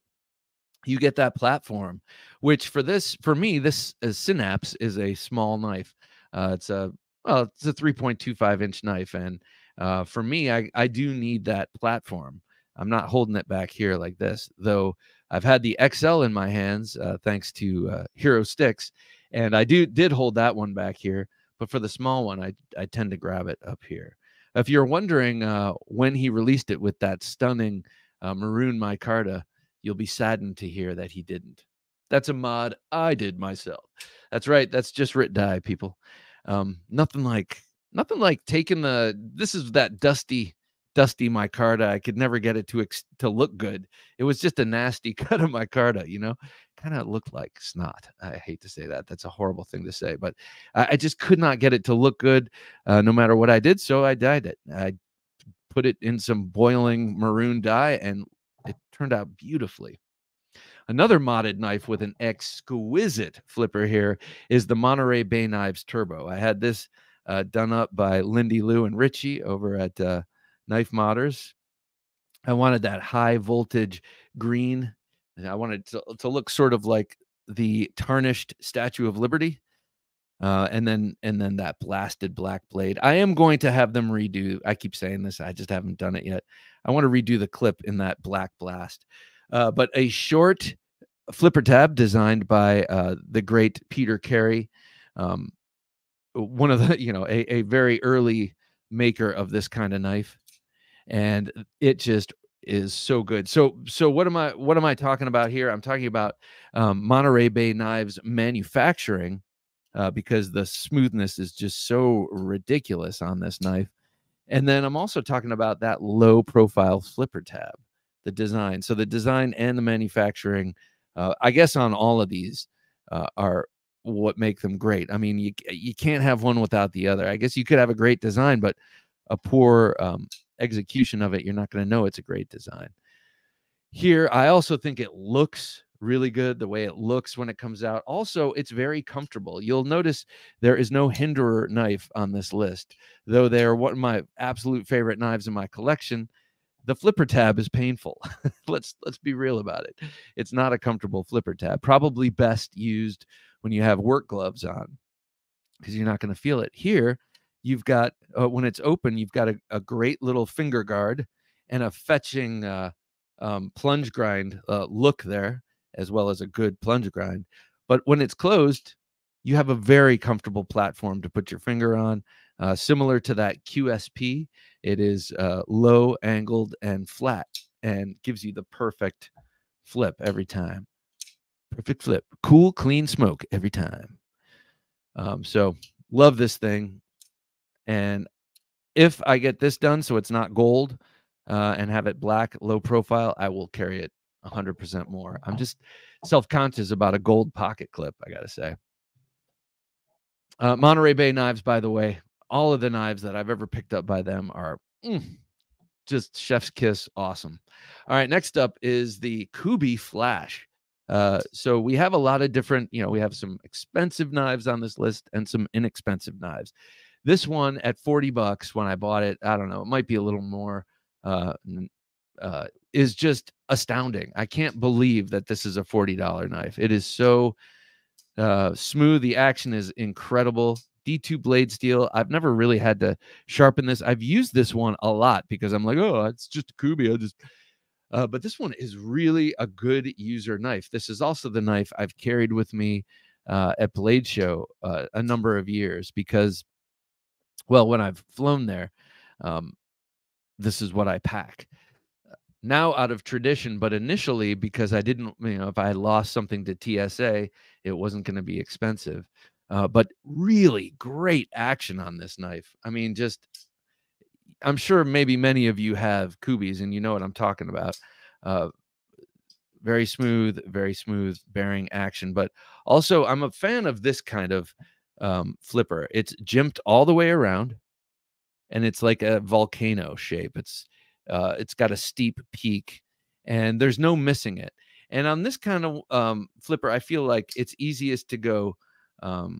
you get that platform, which for this, for me, this uh, Synapse is a small knife. Uh, it's a well, it's a 3.25 inch knife, and uh, for me, I I do need that platform. I'm not holding it back here like this, though. I've had the XL in my hands uh, thanks to uh, Hero Sticks, and I do did hold that one back here. But for the small one, I I tend to grab it up here. If you're wondering uh, when he released it with that stunning maroon micarta, you'll be saddened to hear that he didn't. That's a mod I did myself. That's right. That's just Rit Dye, people. Um, nothing like nothing like taking the. This is that dusty dusty micarta. I could never get it to ex- to look good. It was just a nasty cut of micarta, you know, kind of looked like snot. I hate to say that. That's a horrible thing to say, but I, I just could not get it to look good, uh, no matter what I did. So I dyed it. I put it in some boiling maroon dye, and it turned out beautifully. Another modded knife with an exquisite flipper here is the Monterey Bay Knives Turbo. I had this uh, done up by Lindy Lou and Richie over at uh, Knife Modders. I wanted that high voltage green. I wanted to, to look sort of like the tarnished Statue of Liberty. Uh, and then and then that blasted black blade. I am going to have them redo. I keep saying this. I just haven't done it yet. I want to redo the clip in that black blast. Uh, but a short flipper tab designed by uh, the great Peter Carey, um, one of the you know a, a very early maker of this kind of knife, and it just is so good. So so what am I what am I talking about here? I'm talking about um, Monterey Bay Knives manufacturing uh, because the smoothness is just so ridiculous on this knife. And then I'm also talking about that low profile flipper tab, the design. So the design and the manufacturing, uh, I guess on all of these uh, are what make them great. I mean, you you can't have one without the other. I guess you could have a great design, but a poor um, execution of it, you're not going to know it's a great design. Here, I also think it looks really good the way it looks when it comes out. Also, it's very comfortable. You'll notice there is no Hinderer knife on this list, though they are one of my absolute favorite knives in my collection. The flipper tab is painful. let's let's be real about it. It's not a comfortable flipper tab. Probably best used when you have work gloves on because you're not going to feel it. Here, you've got uh, when it's open, you've got a, a, great little finger guard and a fetching uh, um, plunge grind uh, look there as well as a good plunge grind. But when it's closed, you have a very comfortable platform to put your finger on. Uh, similar to that QSP, it is uh, low, angled, and flat, and gives you the perfect flip every time. Perfect flip. Cool, clean smoke every time. Um, so, love this thing. And if I get this done so it's not gold uh, and have it black, low profile, I will carry it 100% more. I'm just self conscious about a gold pocket clip, I got to say. Uh, Monterey Bay knives, by the way, all of the knives that I've ever picked up by them are mm, just chef's kiss awesome. All right, next up is the Kubey Flash. Uh, so we have a lot of different, you know, we have some expensive knives on this list and some inexpensive knives. This one at 40 bucks when I bought it, I don't know, it might be a little more uh, uh, is just astounding. I can't believe that this is a $40 knife. It is so uh, smooth. The action is incredible. D2 blade steel. I've never really had to sharpen this. I've used this one a lot because I'm like, oh, it's just a Kubey. I just, uh, but this one is really a good user knife. This is also the knife I've carried with me uh, at Blade Show uh, a number of years because, well, when I've flown there, um, this is what I pack now out of tradition, but initially because I didn't, you know, if I lost something to TSA, it wasn't going to be expensive. Uh, but really great action on this knife. I mean, just I'm sure maybe many of you have Kubeys and you know what I'm talking about. Uh, very smooth, very smooth bearing action. But also, I'm a fan of this kind of um, flipper. It's jimped all the way around, and it's like a volcano shape. It's uh, it's got a steep peak, and there's no missing it. And on this kind of um, flipper, I feel like it's easiest to go um,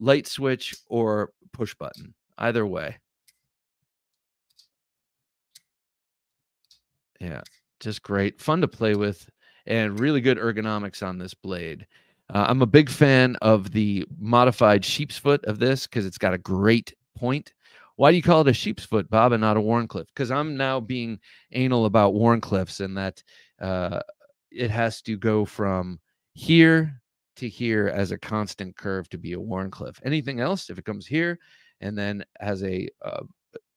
light switch or push button, either way. Yeah, just great. Fun to play with and really good ergonomics on this blade. Uh, I'm a big fan of the modified sheep's foot of this because it's got a great point why do you call it a sheep's foot, Bob, and not a Wharncliffe? Because I'm now being anal about Wharncliffes and that uh, it has to go from here to here as a constant curve to be a Wharncliffe. Anything else, if it comes here and then has a uh,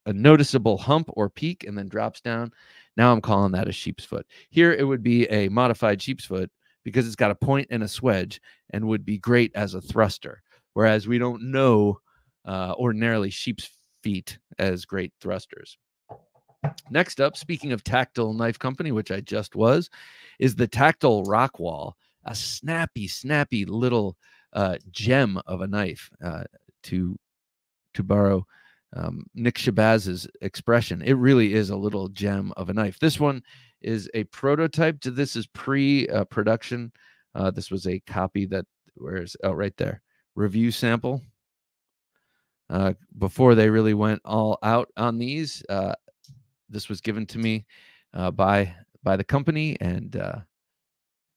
a noticeable hump or peak and then drops down, now I'm calling that a sheep's foot. Here it would be a modified sheep's foot because it's got a point and a swedge and would be great as a thruster. Whereas we don't know uh, ordinarily sheep's feet as great thrusters. Next up, speaking of Tactile Knife Company, which I just was, is the Tactile Rockwall, a snappy, snappy little uh, gem of a knife. Uh, to to borrow um, Nick Shabazz's expression, it really is a little gem of a knife. This one is a prototype. To this is pre-production. Uh, this was a copy that where is oh right there review sample. Uh, before they really went all out on these, uh, this was given to me uh, by by the company and uh,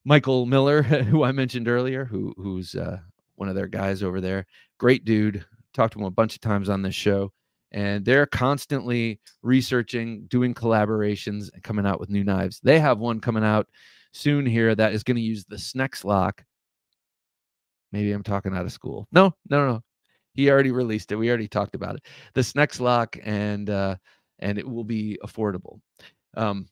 Michael Miller, who I mentioned earlier, who who's uh, one of their guys over there. Great dude. Talked to him a bunch of times on this show and they're constantly researching, doing collaborations, and coming out with new knives. They have one coming out soon here that is going to use the Snex lock. Maybe I'm talking out of school. No, no, no. He already released it. We already talked about it. This next lock, and uh, and it will be affordable. Um,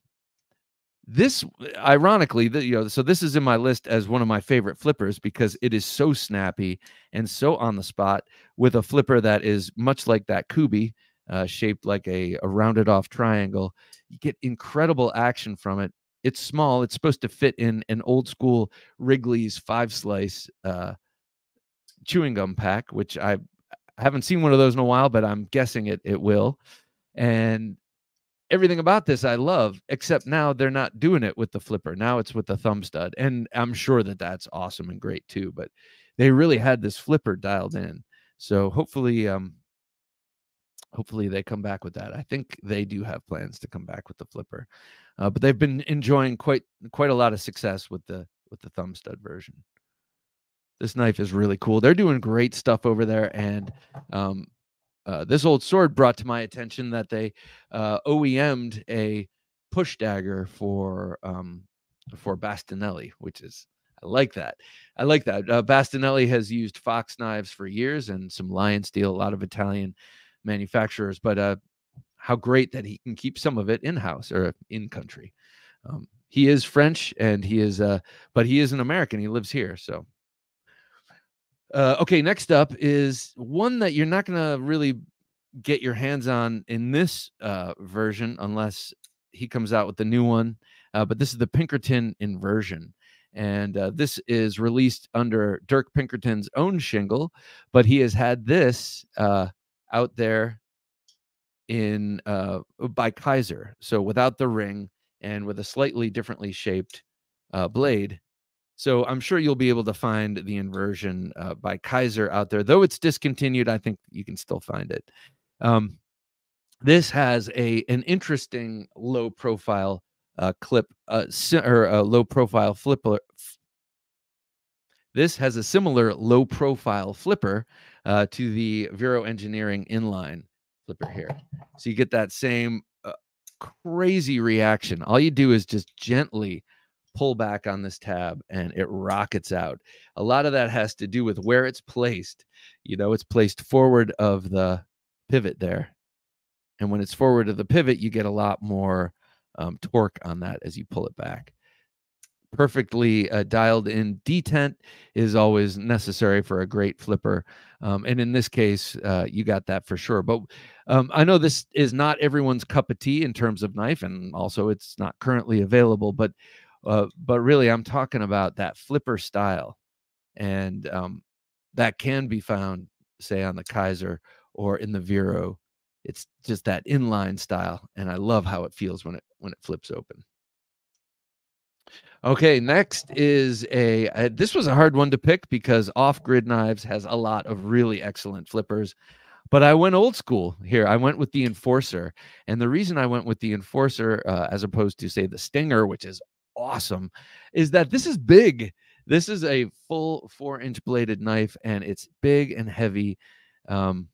this ironically the, you know so this is in my list as one of my favorite flippers because it is so snappy and so on the spot with a flipper that is much like that Kubey uh, shaped like a, a rounded off triangle you get incredible action from it it's small it's supposed to fit in an old school wrigley's five slice uh, chewing gum pack which i haven't seen one of those in a while but i'm guessing it it will and everything about this I love, except now they're not doing it with the flipper. Now it's with the thumb stud. And I'm sure that that's awesome and great too, but they really had this flipper dialed in. So hopefully, um, hopefully they come back with that. I think they do have plans to come back with the flipper, uh, but they've been enjoying quite quite a lot of success with the with the thumb stud version. This knife is really cool. They're doing great stuff over there, and um, uh, this old sword brought to my attention that they uh, OEM'd a push dagger for um, for Bastinelli, which is I like that. I like that. Uh, Bastinelli has used Fox knives for years and some Lion Steel, a lot of Italian manufacturers, but uh, how great that he can keep some of it in house or in country. Um, he is French and he is, uh, but he is an American. He lives here, so uh, okay, next up is one that you're not going to really get your hands on in this uh, version unless he comes out with the new one. Uh, but this is the Pinkerton inversion. And uh, this is released under Dirk Pinkerton's own shingle, but he has had this uh, out there in uh, by Kizer. So without the ring and with a slightly differently shaped blade. So I'm sure you'll be able to find the inversion uh, by Kizer out there. Though it's discontinued, I think you can still find it. Um, this has a an interesting low profile uh, clip uh, or a low profile flipper. This has a similar low profile flipper uh, to the Vero Engineering inline flipper here. So you get that same uh, crazy reaction. All you do is just gently pull back on this tab and it rockets out. A lot of that has to do with where it's placed. You know, it's placed forward of the pivot there. And when it's forward of the pivot, you get a lot more um, torque on that as you pull it back. Perfectly uh, dialed in detent is always necessary for a great flipper. Um, and in this case, uh, you got that for sure. But um, I know this is not everyone's cup of tea in terms of knife, and also it's not currently available. But uh, but really, I'm talking about that flipper style, and um, that can be found, say, on the Kizer or in the Vero. It's just that inline style, and I love how it feels when it when it flips open. Okay, next is a uh, this was a hard one to pick because Off Grid Knives has a lot of really excellent flippers. But I went old school here. I went with the Enforcer. And the reason I went with the Enforcer uh, as opposed to, say, the Stinger, which is awesome is that this is big. This is a full four inch bladed knife and it's big and heavy. Um,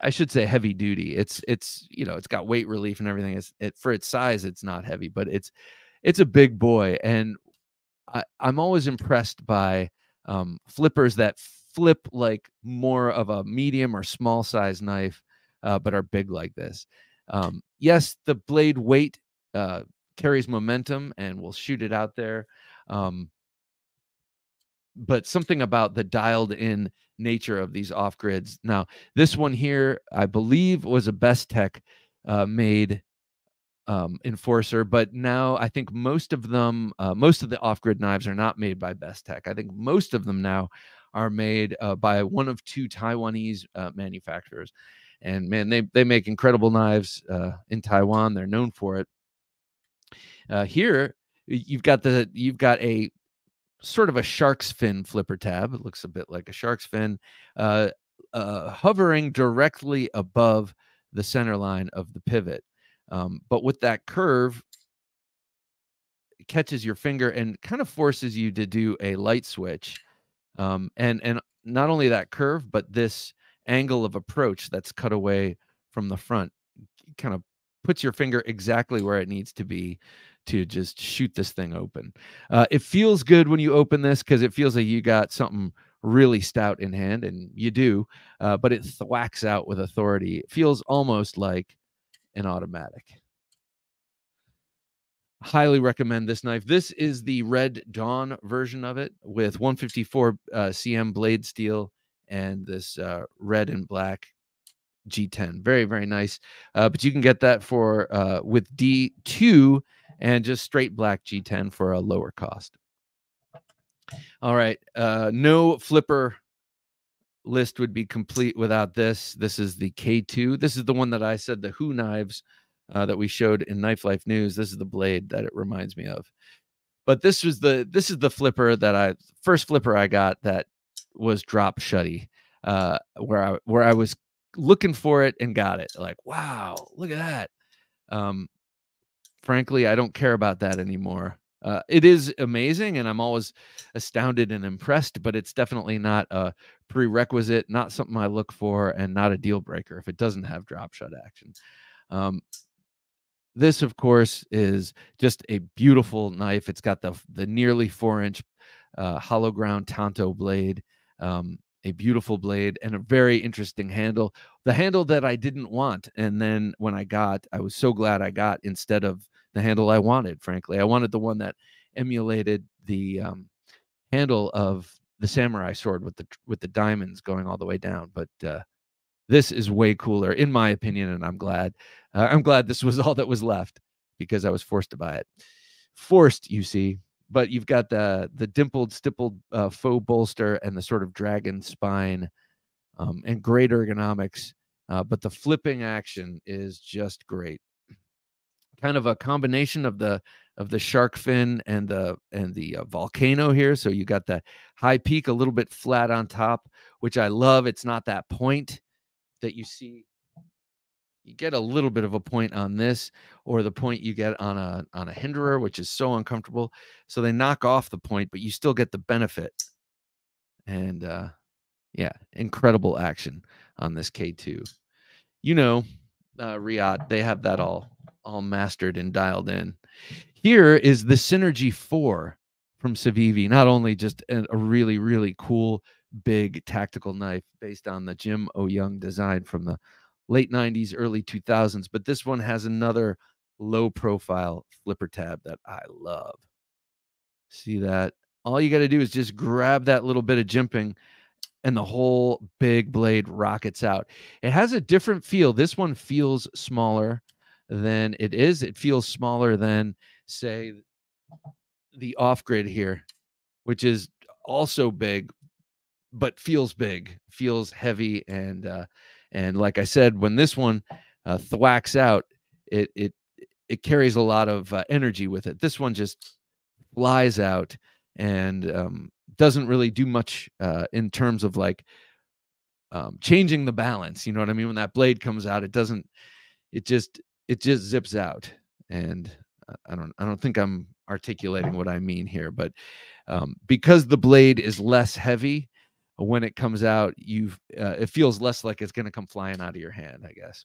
I should say heavy duty. It's it's you know it's got weight relief and everything. It's it for its size, it's not heavy, but it's it's a big boy. And I, I'm always impressed by um, flippers that flip like more of a medium or small size knife, uh, but are big like this. Um, yes, the blade weight uh, carries momentum and will shoot it out there. Um, but something about the dialed in nature of these off grids. Now, this one here, I believe, was a Bestech uh, made um, enforcer, but now I think most of them, uh, most of the off grid knives are not made by Bestech. I think most of them now are made uh, by one of two Taiwanese uh, manufacturers. And man, they, they make incredible knives uh, in Taiwan. They're known for it. Uh, here you've got the you've got a sort of a shark's fin flipper tab. It looks a bit like a shark's fin, uh, uh, hovering directly above the center line of the pivot. Um, but with that curve, it catches your finger and kind of forces you to do a light switch. Um, and and not only that curve, but this angle of approach that's cut away from the front kind of puts your finger exactly where it needs to be to just shoot this thing open. Uh, it feels good when you open this because it feels like you got something really stout in hand, and you do, uh, but it thwacks out with authority. It feels almost like an automatic. Highly recommend this knife. This is the Red Dawn version of it with 154 uh, cm blade steel and this uh, red and black G10. Very, very nice. Uh, but you can get that for uh, with D2 and just straight black G10 for a lower cost. All right. Uh, no flipper list would be complete without this. This is the K2. This is the one that I said the Hoo knives uh, that we showed in Knife Life News. This is the blade that it reminds me of. But this was the this is the flipper that I first flipper I got that was drop shutty. Uh, where I where I was looking for it and got it. Like, wow, look at that. Um, frankly, I don't care about that anymore. Uh, it is amazing, and I'm always astounded and impressed, but it's definitely not a prerequisite, not something I look for, and not a deal breaker if it doesn't have drop shot action. Um, this, of course, is just a beautiful knife. It's got the the nearly four inch uh, hollow ground tanto blade. Um, a beautiful blade and a very interesting handle. The handle that I didn't want. And then when I got, I was so glad I got instead of the handle I wanted, frankly. I wanted the one that emulated the um, handle of the samurai sword with the with the diamonds going all the way down. But uh, this is way cooler, in my opinion, and I'm glad. Uh, I'm glad this was all that was left because I was forced to buy it. Forced, you see, but you've got the the dimpled, stippled uh, faux bolster and the sort of dragon spine, um, and great ergonomics. Uh, but the flipping action is just great. Kind of a combination of the of the shark fin and the and the uh, volcano here. So you got the high peak, a little bit flat on top, which I love. It's not that point that you see you get a little bit of a point on this or the point you get on a on a hinderer which is so uncomfortable. So they knock off the point but you still get the benefit. And uh yeah incredible action on this k2 you know uh Reate they have that all all mastered and dialed in. Here is the synergy 4 from Civivi not only just a, a really really cool big tactical knife based on the Jim O'Young design from the late 90s, early 2000s. But this one has another low profile flipper tab that I love. See that? All you got to do is just grab that little bit of jimping and the whole big blade rockets out. It has a different feel. This one feels smaller than it is. It feels smaller than, say, the off grid here, which is also big, but feels big, feels heavy, and uh, and like I said, when this one uh, thwacks out, it it it carries a lot of uh, energy with it. This one just flies out and um, doesn't really do much uh, in terms of like um, changing the balance. You know what I mean? When that blade comes out, it doesn't. It just it just zips out, and I don't I don't think I'm articulating what I mean here, but um, because the blade is less heavy, when it comes out, you uh, it feels less like it's going to come flying out of your hand, I guess.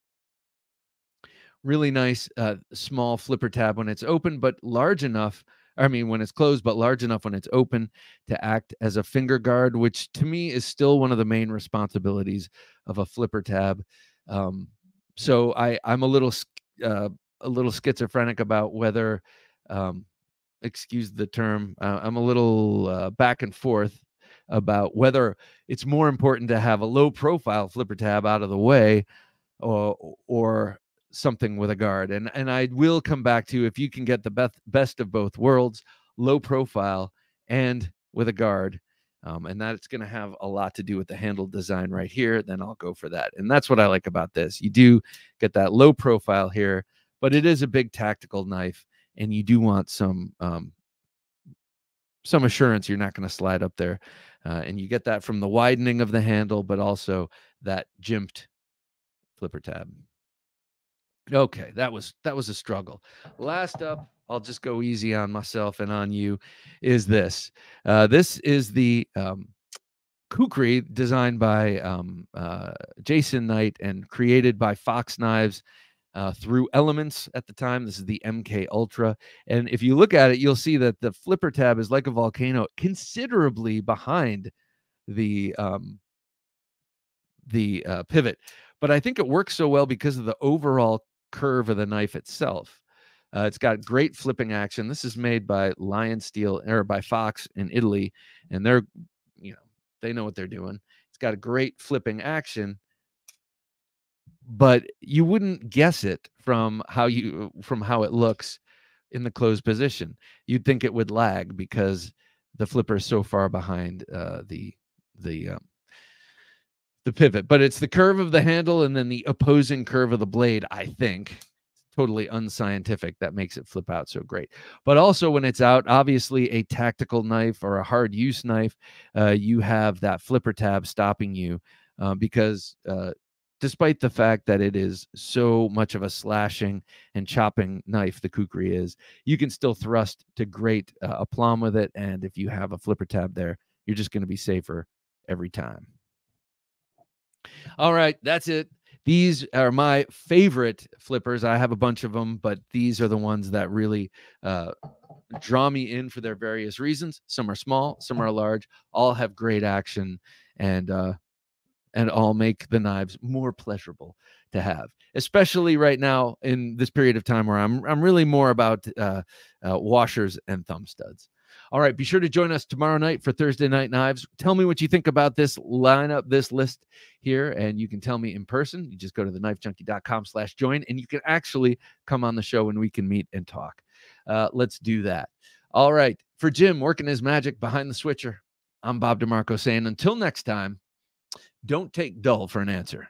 Really nice uh, small flipper tab when it's open, but large enough. I mean, when it's closed, but large enough when it's open to act as a finger guard, which to me is still one of the main responsibilities of a flipper tab. Um, so I I'm a little uh, a little schizophrenic about whether, um, excuse the term, uh, I'm a little uh, back and forth about whether it's more important to have a low profile flipper tab out of the way or or something with a guard. And and I will come back to if you can get the best best of both worlds low profile and with a guard um, and that's going to have a lot to do with the handle design right here then I'll go for that. And that's what I like about this. You do get that low profile here but it is a big tactical knife and you do want some um, some assurance you're not going to slide up there. Uh, and you get that from the widening of the handle, but also that jimped flipper tab. Okay, that was that was a struggle. Last up, I'll just go easy on myself and on you. Is this? Uh, this is the um, kukri designed by um, uh, Jason Knight and created by Fox Knives uh, through Elements at the time. This is the MK Ultra, and if you look at it, you'll see that the flipper tab is like a volcano, considerably behind the um, the uh, pivot. But I think it works so well because of the overall curve of the knife itself. Uh, it's got great flipping action. This is made by Lion Steel or by Fox in Italy, and they're, you know, they know what they're doing. It's got a great flipping action, but you wouldn't guess it from how you from how it looks in the closed position. You'd think it would lag because the flipper is so far behind uh, the the um, the pivot, but it's the curve of the handle and then the opposing curve of the blade, I think. Totally unscientific. That makes it flip out so great. But also, when it's out, obviously a tactical knife or a hard use knife, uh, you have that flipper tab stopping you uh, because uh, despite the fact that it is so much of a slashing and chopping knife, the kukri is, you can still thrust to great uh, aplomb with it. And if you have a flipper tab there, you're just going to be safer every time. All right, that's it. These are my favorite flippers. I have a bunch of them, but these are the ones that really uh, draw me in for their various reasons. Some are small, some are large. All have great action, and uh, and all make the knives more pleasurable to have, especially right now in this period of time where I'm I'm really more about uh, uh, washers and thumb studs. All right, be sure to join us tomorrow night for Thursday Night Knives. Tell me what you think about this lineup, this list here, and you can tell me in person. You just go to the knifejunkie.com slash join, and you can actually come on the show and we can meet and talk. Uh, let's do that. All right, for Jim working his magic behind the switcher, I'm Bob DeMarco saying until next time, don't take dull for an answer.